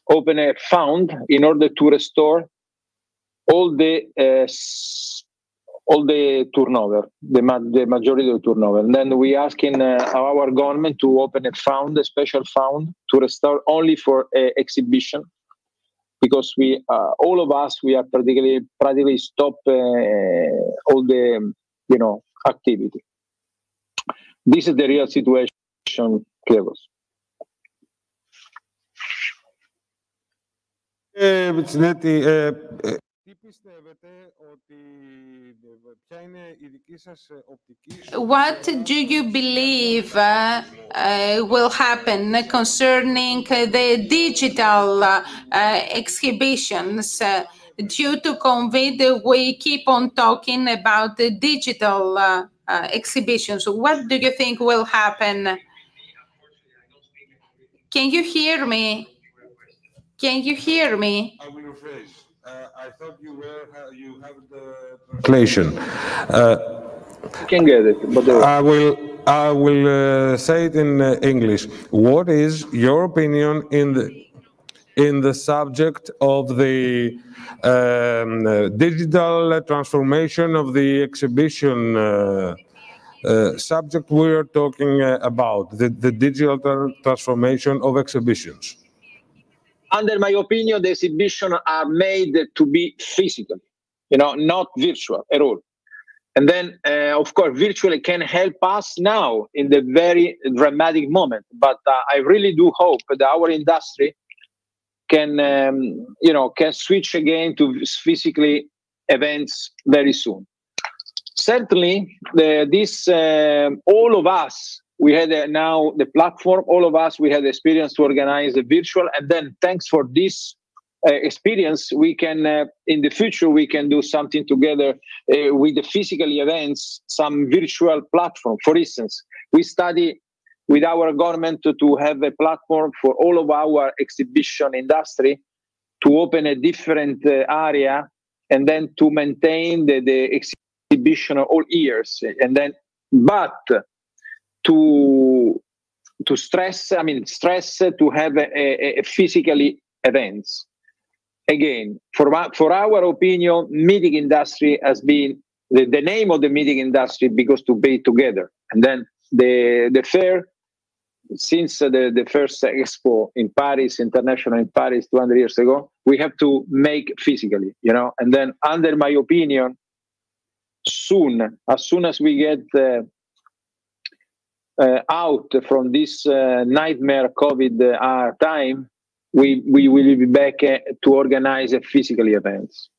open a fund in order to restore all the uh, all the turnover, the, ma- the majority of the turnover. And then we asking uh, our government to open a fund, a special fund to restore only for uh, exhibition, because we, uh, all of us, we are practically practically stop uh, all the, you know, activity. This is the real situation, Clevos πιστεύετε ότι ποια είναι η δική σας οπτική... What do you believe uh, uh, will happen concerning the digital uh, exhibitions? due to COVID, we keep on talking about the digital exhibitions. What do you think will happen? Can you hear me? Can you hear me? I will rephrase. Uh, I thought you were you have the translation. Uh, can get it, but I will I will uh, say it in uh, English. What is your opinion in the in the subject of the um, uh, digital transformation of the exhibition uh, uh, subject we are talking uh, about, the, the digital transformation of exhibitions? Under my opinion, the exhibition are made to be physical, you know, not virtual at all. And then, uh, of course, virtually can help us now in the very dramatic moment. But uh, I really do hope that our industry can, um, you know, can switch again to physically events very soon. Certainly, the, this uh, all of us we had now the platform all of us we had experience to organize the virtual and then thanks for this uh, experience we can uh, in the future we can do something together uh, with the physical events some virtual platform. For instance we study with our government to, to have a platform for all of our exhibition industry to open a different uh, area and then to maintain the, the exhibition all years. And then but to to stress i mean stress to have a, a, a physically events. Again for for our opinion meeting industry has been the, the name of the meeting industry because to be together. And then the the fair since the, the first expo in paris international in paris 200 years ago we have to make physically you know? And then under my opinion soon as soon as we get uh, out from this uh, nightmare COVID uh, time, we, we will be back to organize physical events.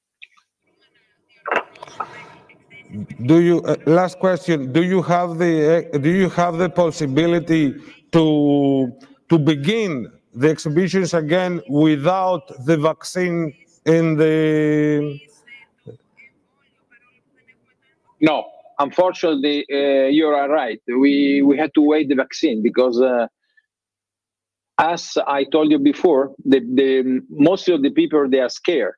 Do you last question? Do you have the do you have the possibility to to begin the exhibitions again without the vaccine in the no unfortunately uh, you are right. We we had to wait the vaccine because uh, as i told you before the, the most of the people they are scared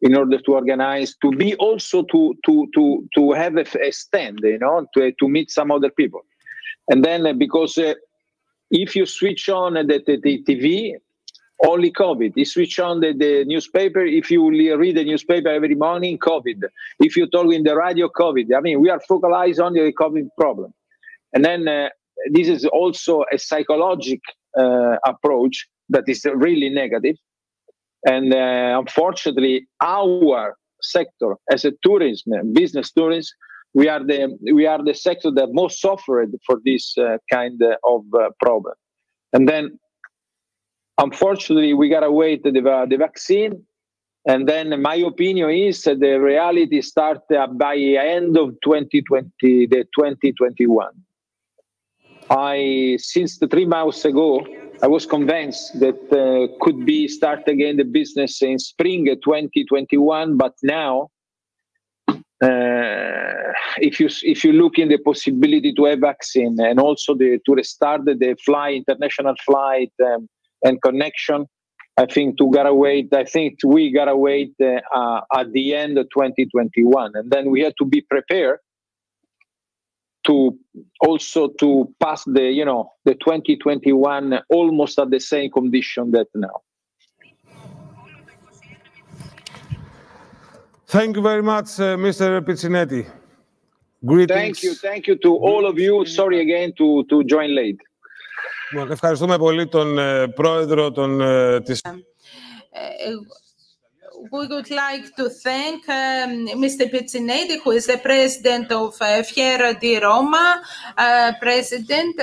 in order to organize to be also to to to to have a, stand you know to, to meet some other people. And then uh, because uh, if you switch on the, the, the tv only COVID. You switch on the, the newspaper. If you read the newspaper every morning, COVID. If you talk in the radio, COVID. I mean, we are focalized on the COVID problem. And then uh, this is also a psychological uh, approach that is really negative. And uh, unfortunately, our sector as a tourism, business tourism, we are the we are the sector that most suffered for this uh, kind of uh, problem. And then unfortunately, we gotta wait the, the vaccine. And then my opinion is that the reality start uh, by end of 2020, the 2021. I, since the three months ago, I was convinced that uh, could be start again the business in spring 2021, but now uh, if you if you look in the possibility to have vaccine and also the, to restart the, the fly international flight um, and connection. I think to gotta wait. I think we gotta wait uh, uh, at the end of 2021, and then we have to be prepared to also to pass the you know the 2021 almost at the same condition that now. Thank you very much, uh, Mr. Piccinetti. Greetings. Thank you, thank you to all of you. Sorry again to to join late. Ευχαριστούμε πολύ τον πρόεδρο των, της... We would like to thank um, Mr. Piccinetti, who is the president of uh, Fiera di Roma. Uh, president,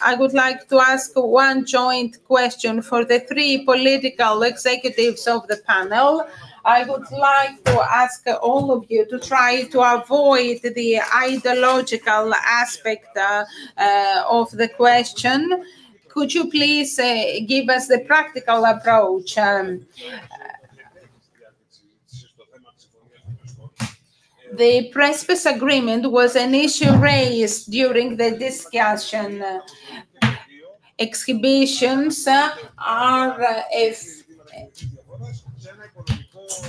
I would like to ask one joint question for the three political executives of the panel. I would like to ask all of you to try to avoid the ideological aspect uh, uh, of the question. Could you please uh, give us the practical approach? Um, the Prespes agreement was an issue raised during the discussion. Exhibitions are a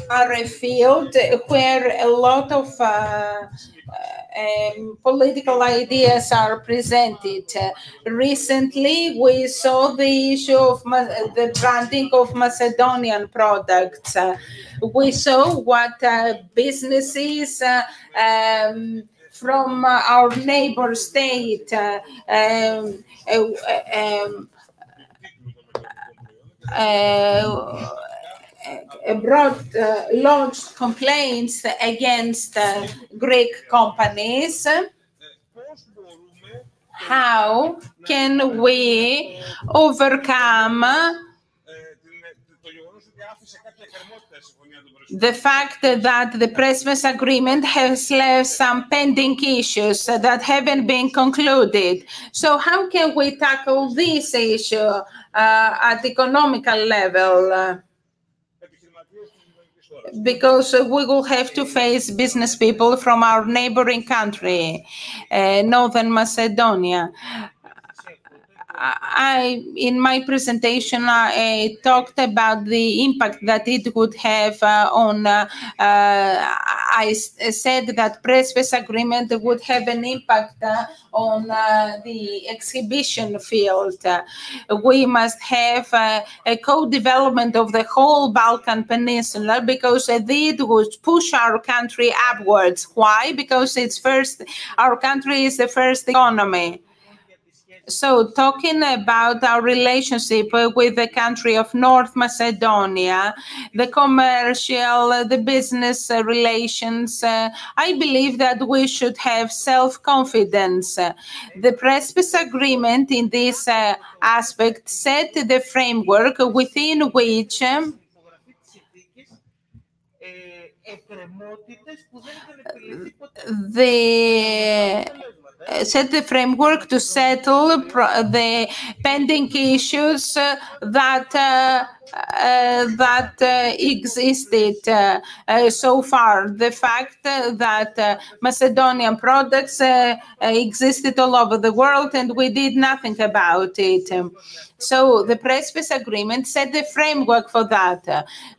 are a field where a lot of uh, um, political ideas are presented. Uh, recently, we saw the issue of the branding of Macedonian products. Uh, we saw what uh, businesses uh, um, from our neighbor state um, um, brought uh, launched complaints against Greek companies. How can we overcome the fact that the Prespes agreement has left some pending issues that haven't been concluded. So how can we tackle this issue uh, at economical level? Because we will have to face business people from our neighboring country, uh, Northern Macedonia. I, in my presentation, I talked about the impact that it would have uh, on. Uh, uh, I said that Prespes agreement would have an impact on the exhibition field. we must have a co-development of the whole Balkan Peninsula because it would push our country upwards. Why? Because it's first. Our country is the first economy so, talking about our relationship with the country of North Macedonia, the commercial, the business relations, uh, I believe that we should have self confidence. The Prespes Agreement in this uh, aspect set the framework within which um, the set the framework to settle the pending issues that uh, uh, that uh, existed uh, so far. The fact that Macedonian products existed all over the world and we did nothing about it. So the Prespes agreement set the framework for that.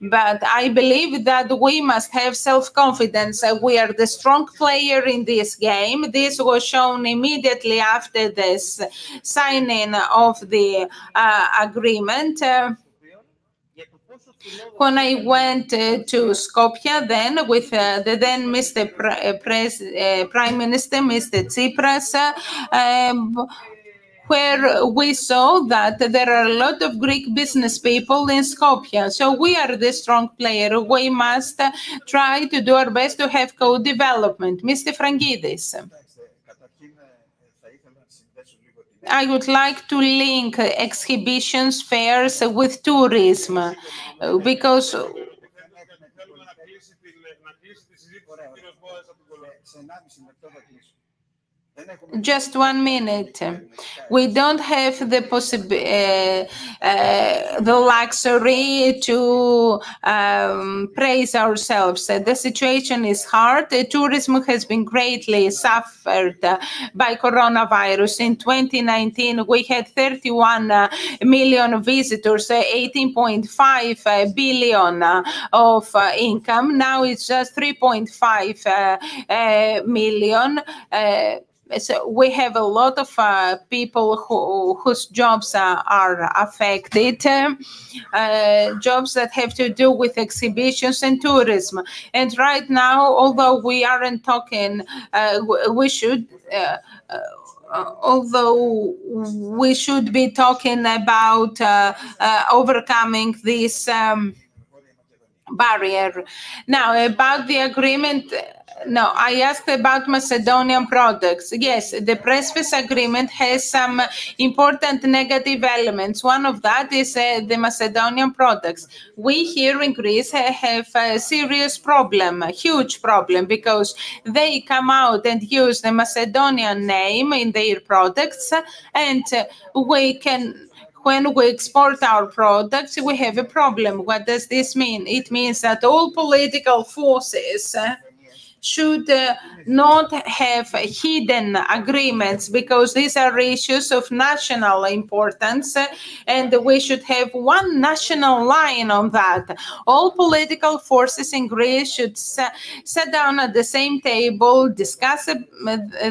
But I believe that we must have self-confidence. We are the strong player in this game. This was shown immediately after this signing of the uh, agreement. Uh, when I went uh, to Skopje then with uh, the then Mr. Uh, uh, Prime Minister, Mr. Tsipras, um, where we saw that there are a lot of Greek business people in Skopje. So we are the strong player. We must try to do our best to have co-development. Mr. Fragidis. I would like to link exhibitions, fairs with tourism because just one minute. We don't have the possibility, uh, uh, the luxury to um, praise ourselves. The situation is hard. tourism has been greatly suffered by coronavirus. In 2019, we had 31 uh, visitors, 18.5 billion of uh, income. Now it's just 3.5 million. uh, million so we have a lot of uh, people who, whose jobs uh, are affected, uh, jobs that have to do with exhibitions and tourism. And right now, although we aren't talking, uh, we should uh, uh, although we should be talking about uh, uh, overcoming this um, barrier. Now, about the agreement no, I asked about Macedonian products. Yes, the Prespes agreement has some important negative elements. One of that is uh, the Macedonian products. We here in Greece have a serious problem, a huge problem, because they come out and use the Macedonian name in their products, and we can when we export our products, we have a problem. What does this mean? It means that all political forces eh, should uh, not have hidden agreements because these are issues of national importance uh, and we should have one national line on that. All political forces in Greece should sit down at the same table, discuss uh,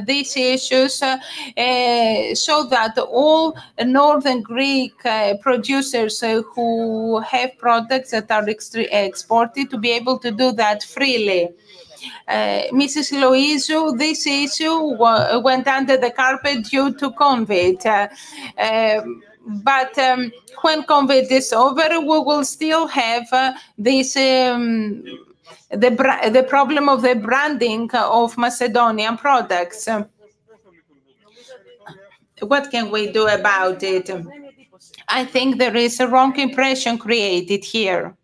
these issues uh, uh, so that all Northern Greek uh, producers who have products that are exported to be able to do that freely. Uh, Mrs. Loizou, this issue went under the carpet due to COVID. Uh, um, but um, when COVID is over, we will still have uh, this um, the the problem of the branding of Macedonian products. What can we do about it? I think there is a wrong impression created here.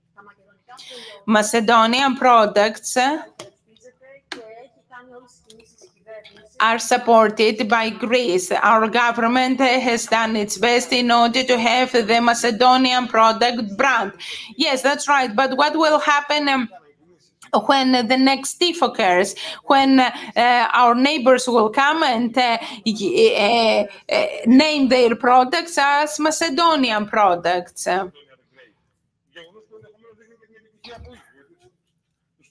Macedonian products are supported by Greece. Our government has done its best in order to have the Macedonian product brand. Yes, that's right. But what will happen? Um, when the next TIF occurs, when uh, our neighbors will come and uh, uh, uh name their products as Macedonian products.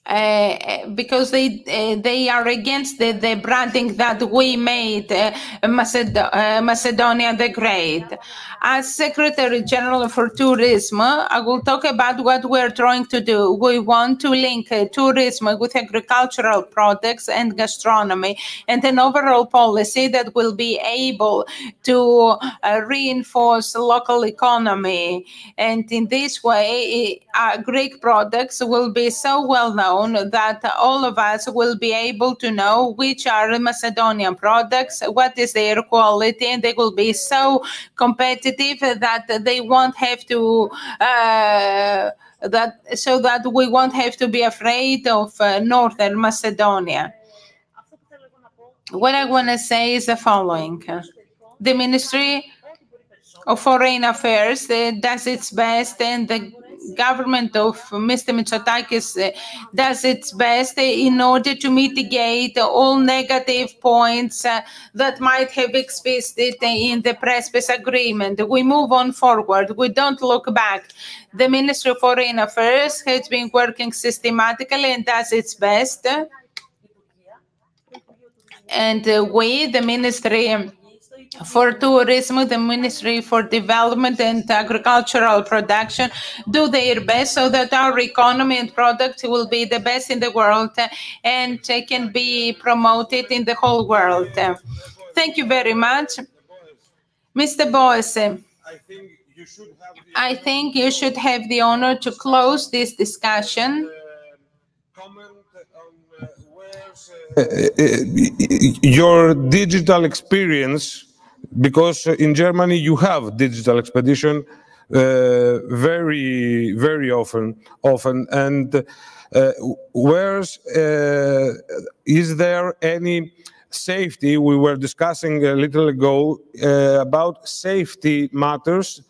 Uh, because they uh, they are against the, the branding that we made uh, Maced Macedonia the Great. As Secretary General for Tourism, I will talk about what we're trying to do. We want to link tourism with agricultural products and gastronomy and an overall policy that will be able to reinforce local economy. And in this way, Greek products will be so well known that all of us will be able to know which are Macedonian products, what is their quality, and they will be so competitive that they won't have to. Uh, that so that we won't have to be afraid of uh, northern Macedonia. what I want to say is the following. The Ministry of Foreign Affairs uh, does its best and the government of Mr. Mitsotakis uh, does its best in order to mitigate all negative points uh, that might have existed in the Prespas agreement. We move on forward. We don't look back. The Ministry of Foreign Affairs has been working systematically and does its best. And uh, we, the Ministry for tourism, the Ministry for Development and Agricultural Production do their best so that our economy and product will be the best in the world and can be promoted in the whole world. Thank you very much. Mr. Boese, I think you should have the honor to close this discussion. Uh, uh, your digital experience because in Germany you have digital expedition uh, very very often often. And uh, where's uh, is there any safety? We were discussing a little ago uh, about safety matters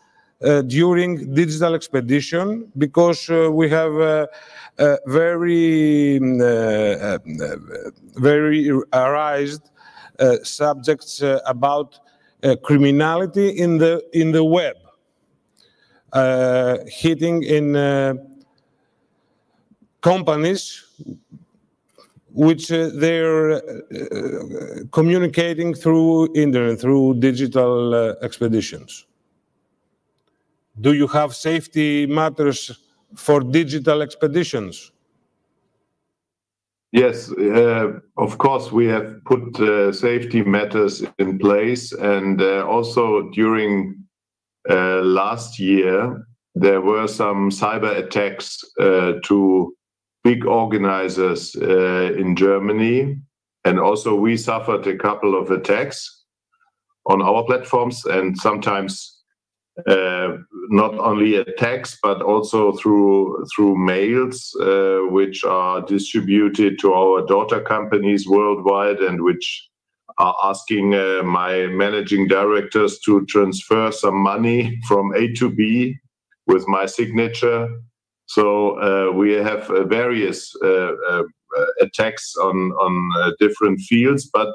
uh, during digital expedition because uh, we have very very arised subjects about uh, criminality in the in the web, uh, hitting in uh, companies which uh, they're uh, communicating through internet, through digital uh, expeditions. Do you have safety matters for digital expeditions? Yes, uh, of course, we have put uh, safety matters in place. And uh, also during last year, there were some cyber attacks to big organizers in Germany. And also, we suffered a couple of attacks on our platforms. And sometimes not only a attacks but also through through mails uh, which are distributed to our daughter companies worldwide and which are asking uh, my managing directors to transfer some money from A to B with my signature. So uh, we have uh, various uh, attacks on on different fields, but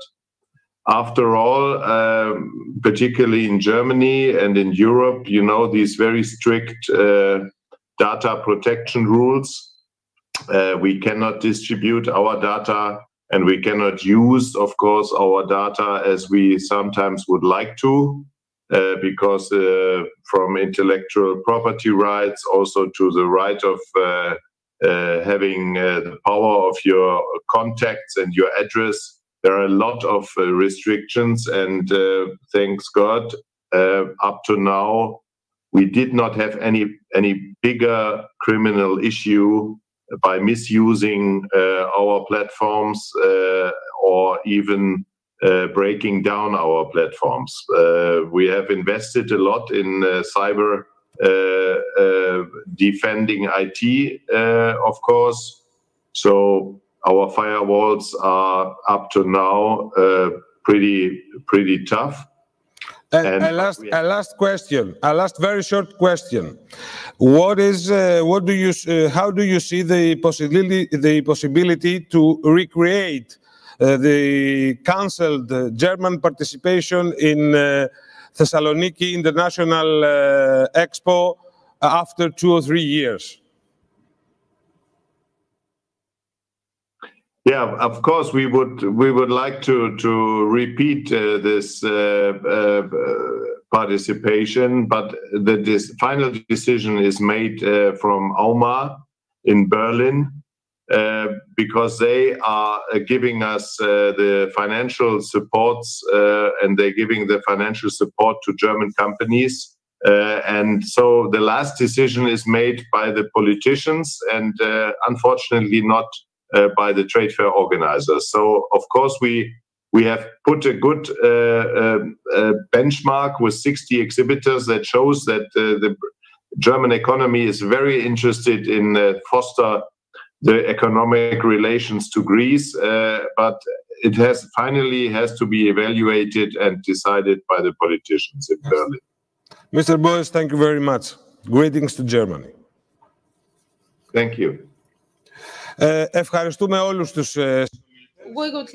after all, um, particularly in Germany and in Europe, you know, these very strict uh, data protection rules. Uh, we cannot distribute our data and we cannot use, of course, our data as we sometimes would like to, uh, because uh, from intellectual property rights also to the right of uh, uh, having the power of your contacts and your address there are a lot of uh, restrictions, and uh, thanks God, uh, up to now, we did not have any any bigger criminal issue by misusing our platforms or even uh, breaking down our platforms. Uh, we have invested a lot in uh, cyber defending IT, of course. So our firewalls are up to now uh, pretty pretty tough. And, a last, a last question, a last very short question. What is, uh, what do you, uh, how do you see the possibility, the possibility to recreate uh, the cancelled German participation in uh, Thessaloniki International uh, Expo after two or three years? Yeah, of course, we would we would like to to repeat uh, this uh, uh, participation, but the this final decision is made uh, from AUMA in Berlin uh, because they are uh, giving us the financial supports and they're giving the financial support to German companies. and so the last decision is made by the politicians, and unfortunately not uh, by the trade fair organizers. So of course we we have put a good uh, um, uh, benchmark with 60 exhibitors that shows that uh, the German economy is very interested in uh, foster the economic relations to Greece, but it has finally has to be evaluated and decided by the politicians in Berlin. Mr. Boese, thank you very much. Greetings to Germany. Thank you. Ε, ευχαριστούμε όλους τους... We would,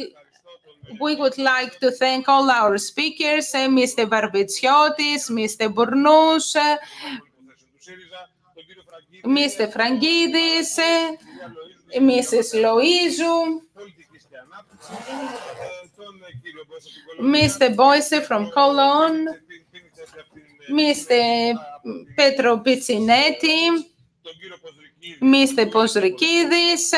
we would like to thank all our speakers, Mr. Varvitsiotis, Mr. Bournous, Mr. Frangidis, Mrs. Loizou, Mr. Boyce from Cologne, Mr. Petro Pizzinetti, Mr. Pozrikidis,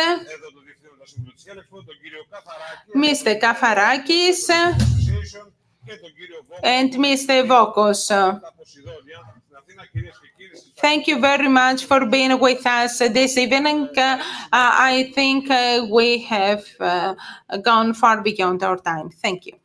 Mr. Kafarakis, and Mr. Vokos. Thank you very much for being with us this evening. Uh, I think uh, we have uh, gone far beyond our time. Thank you.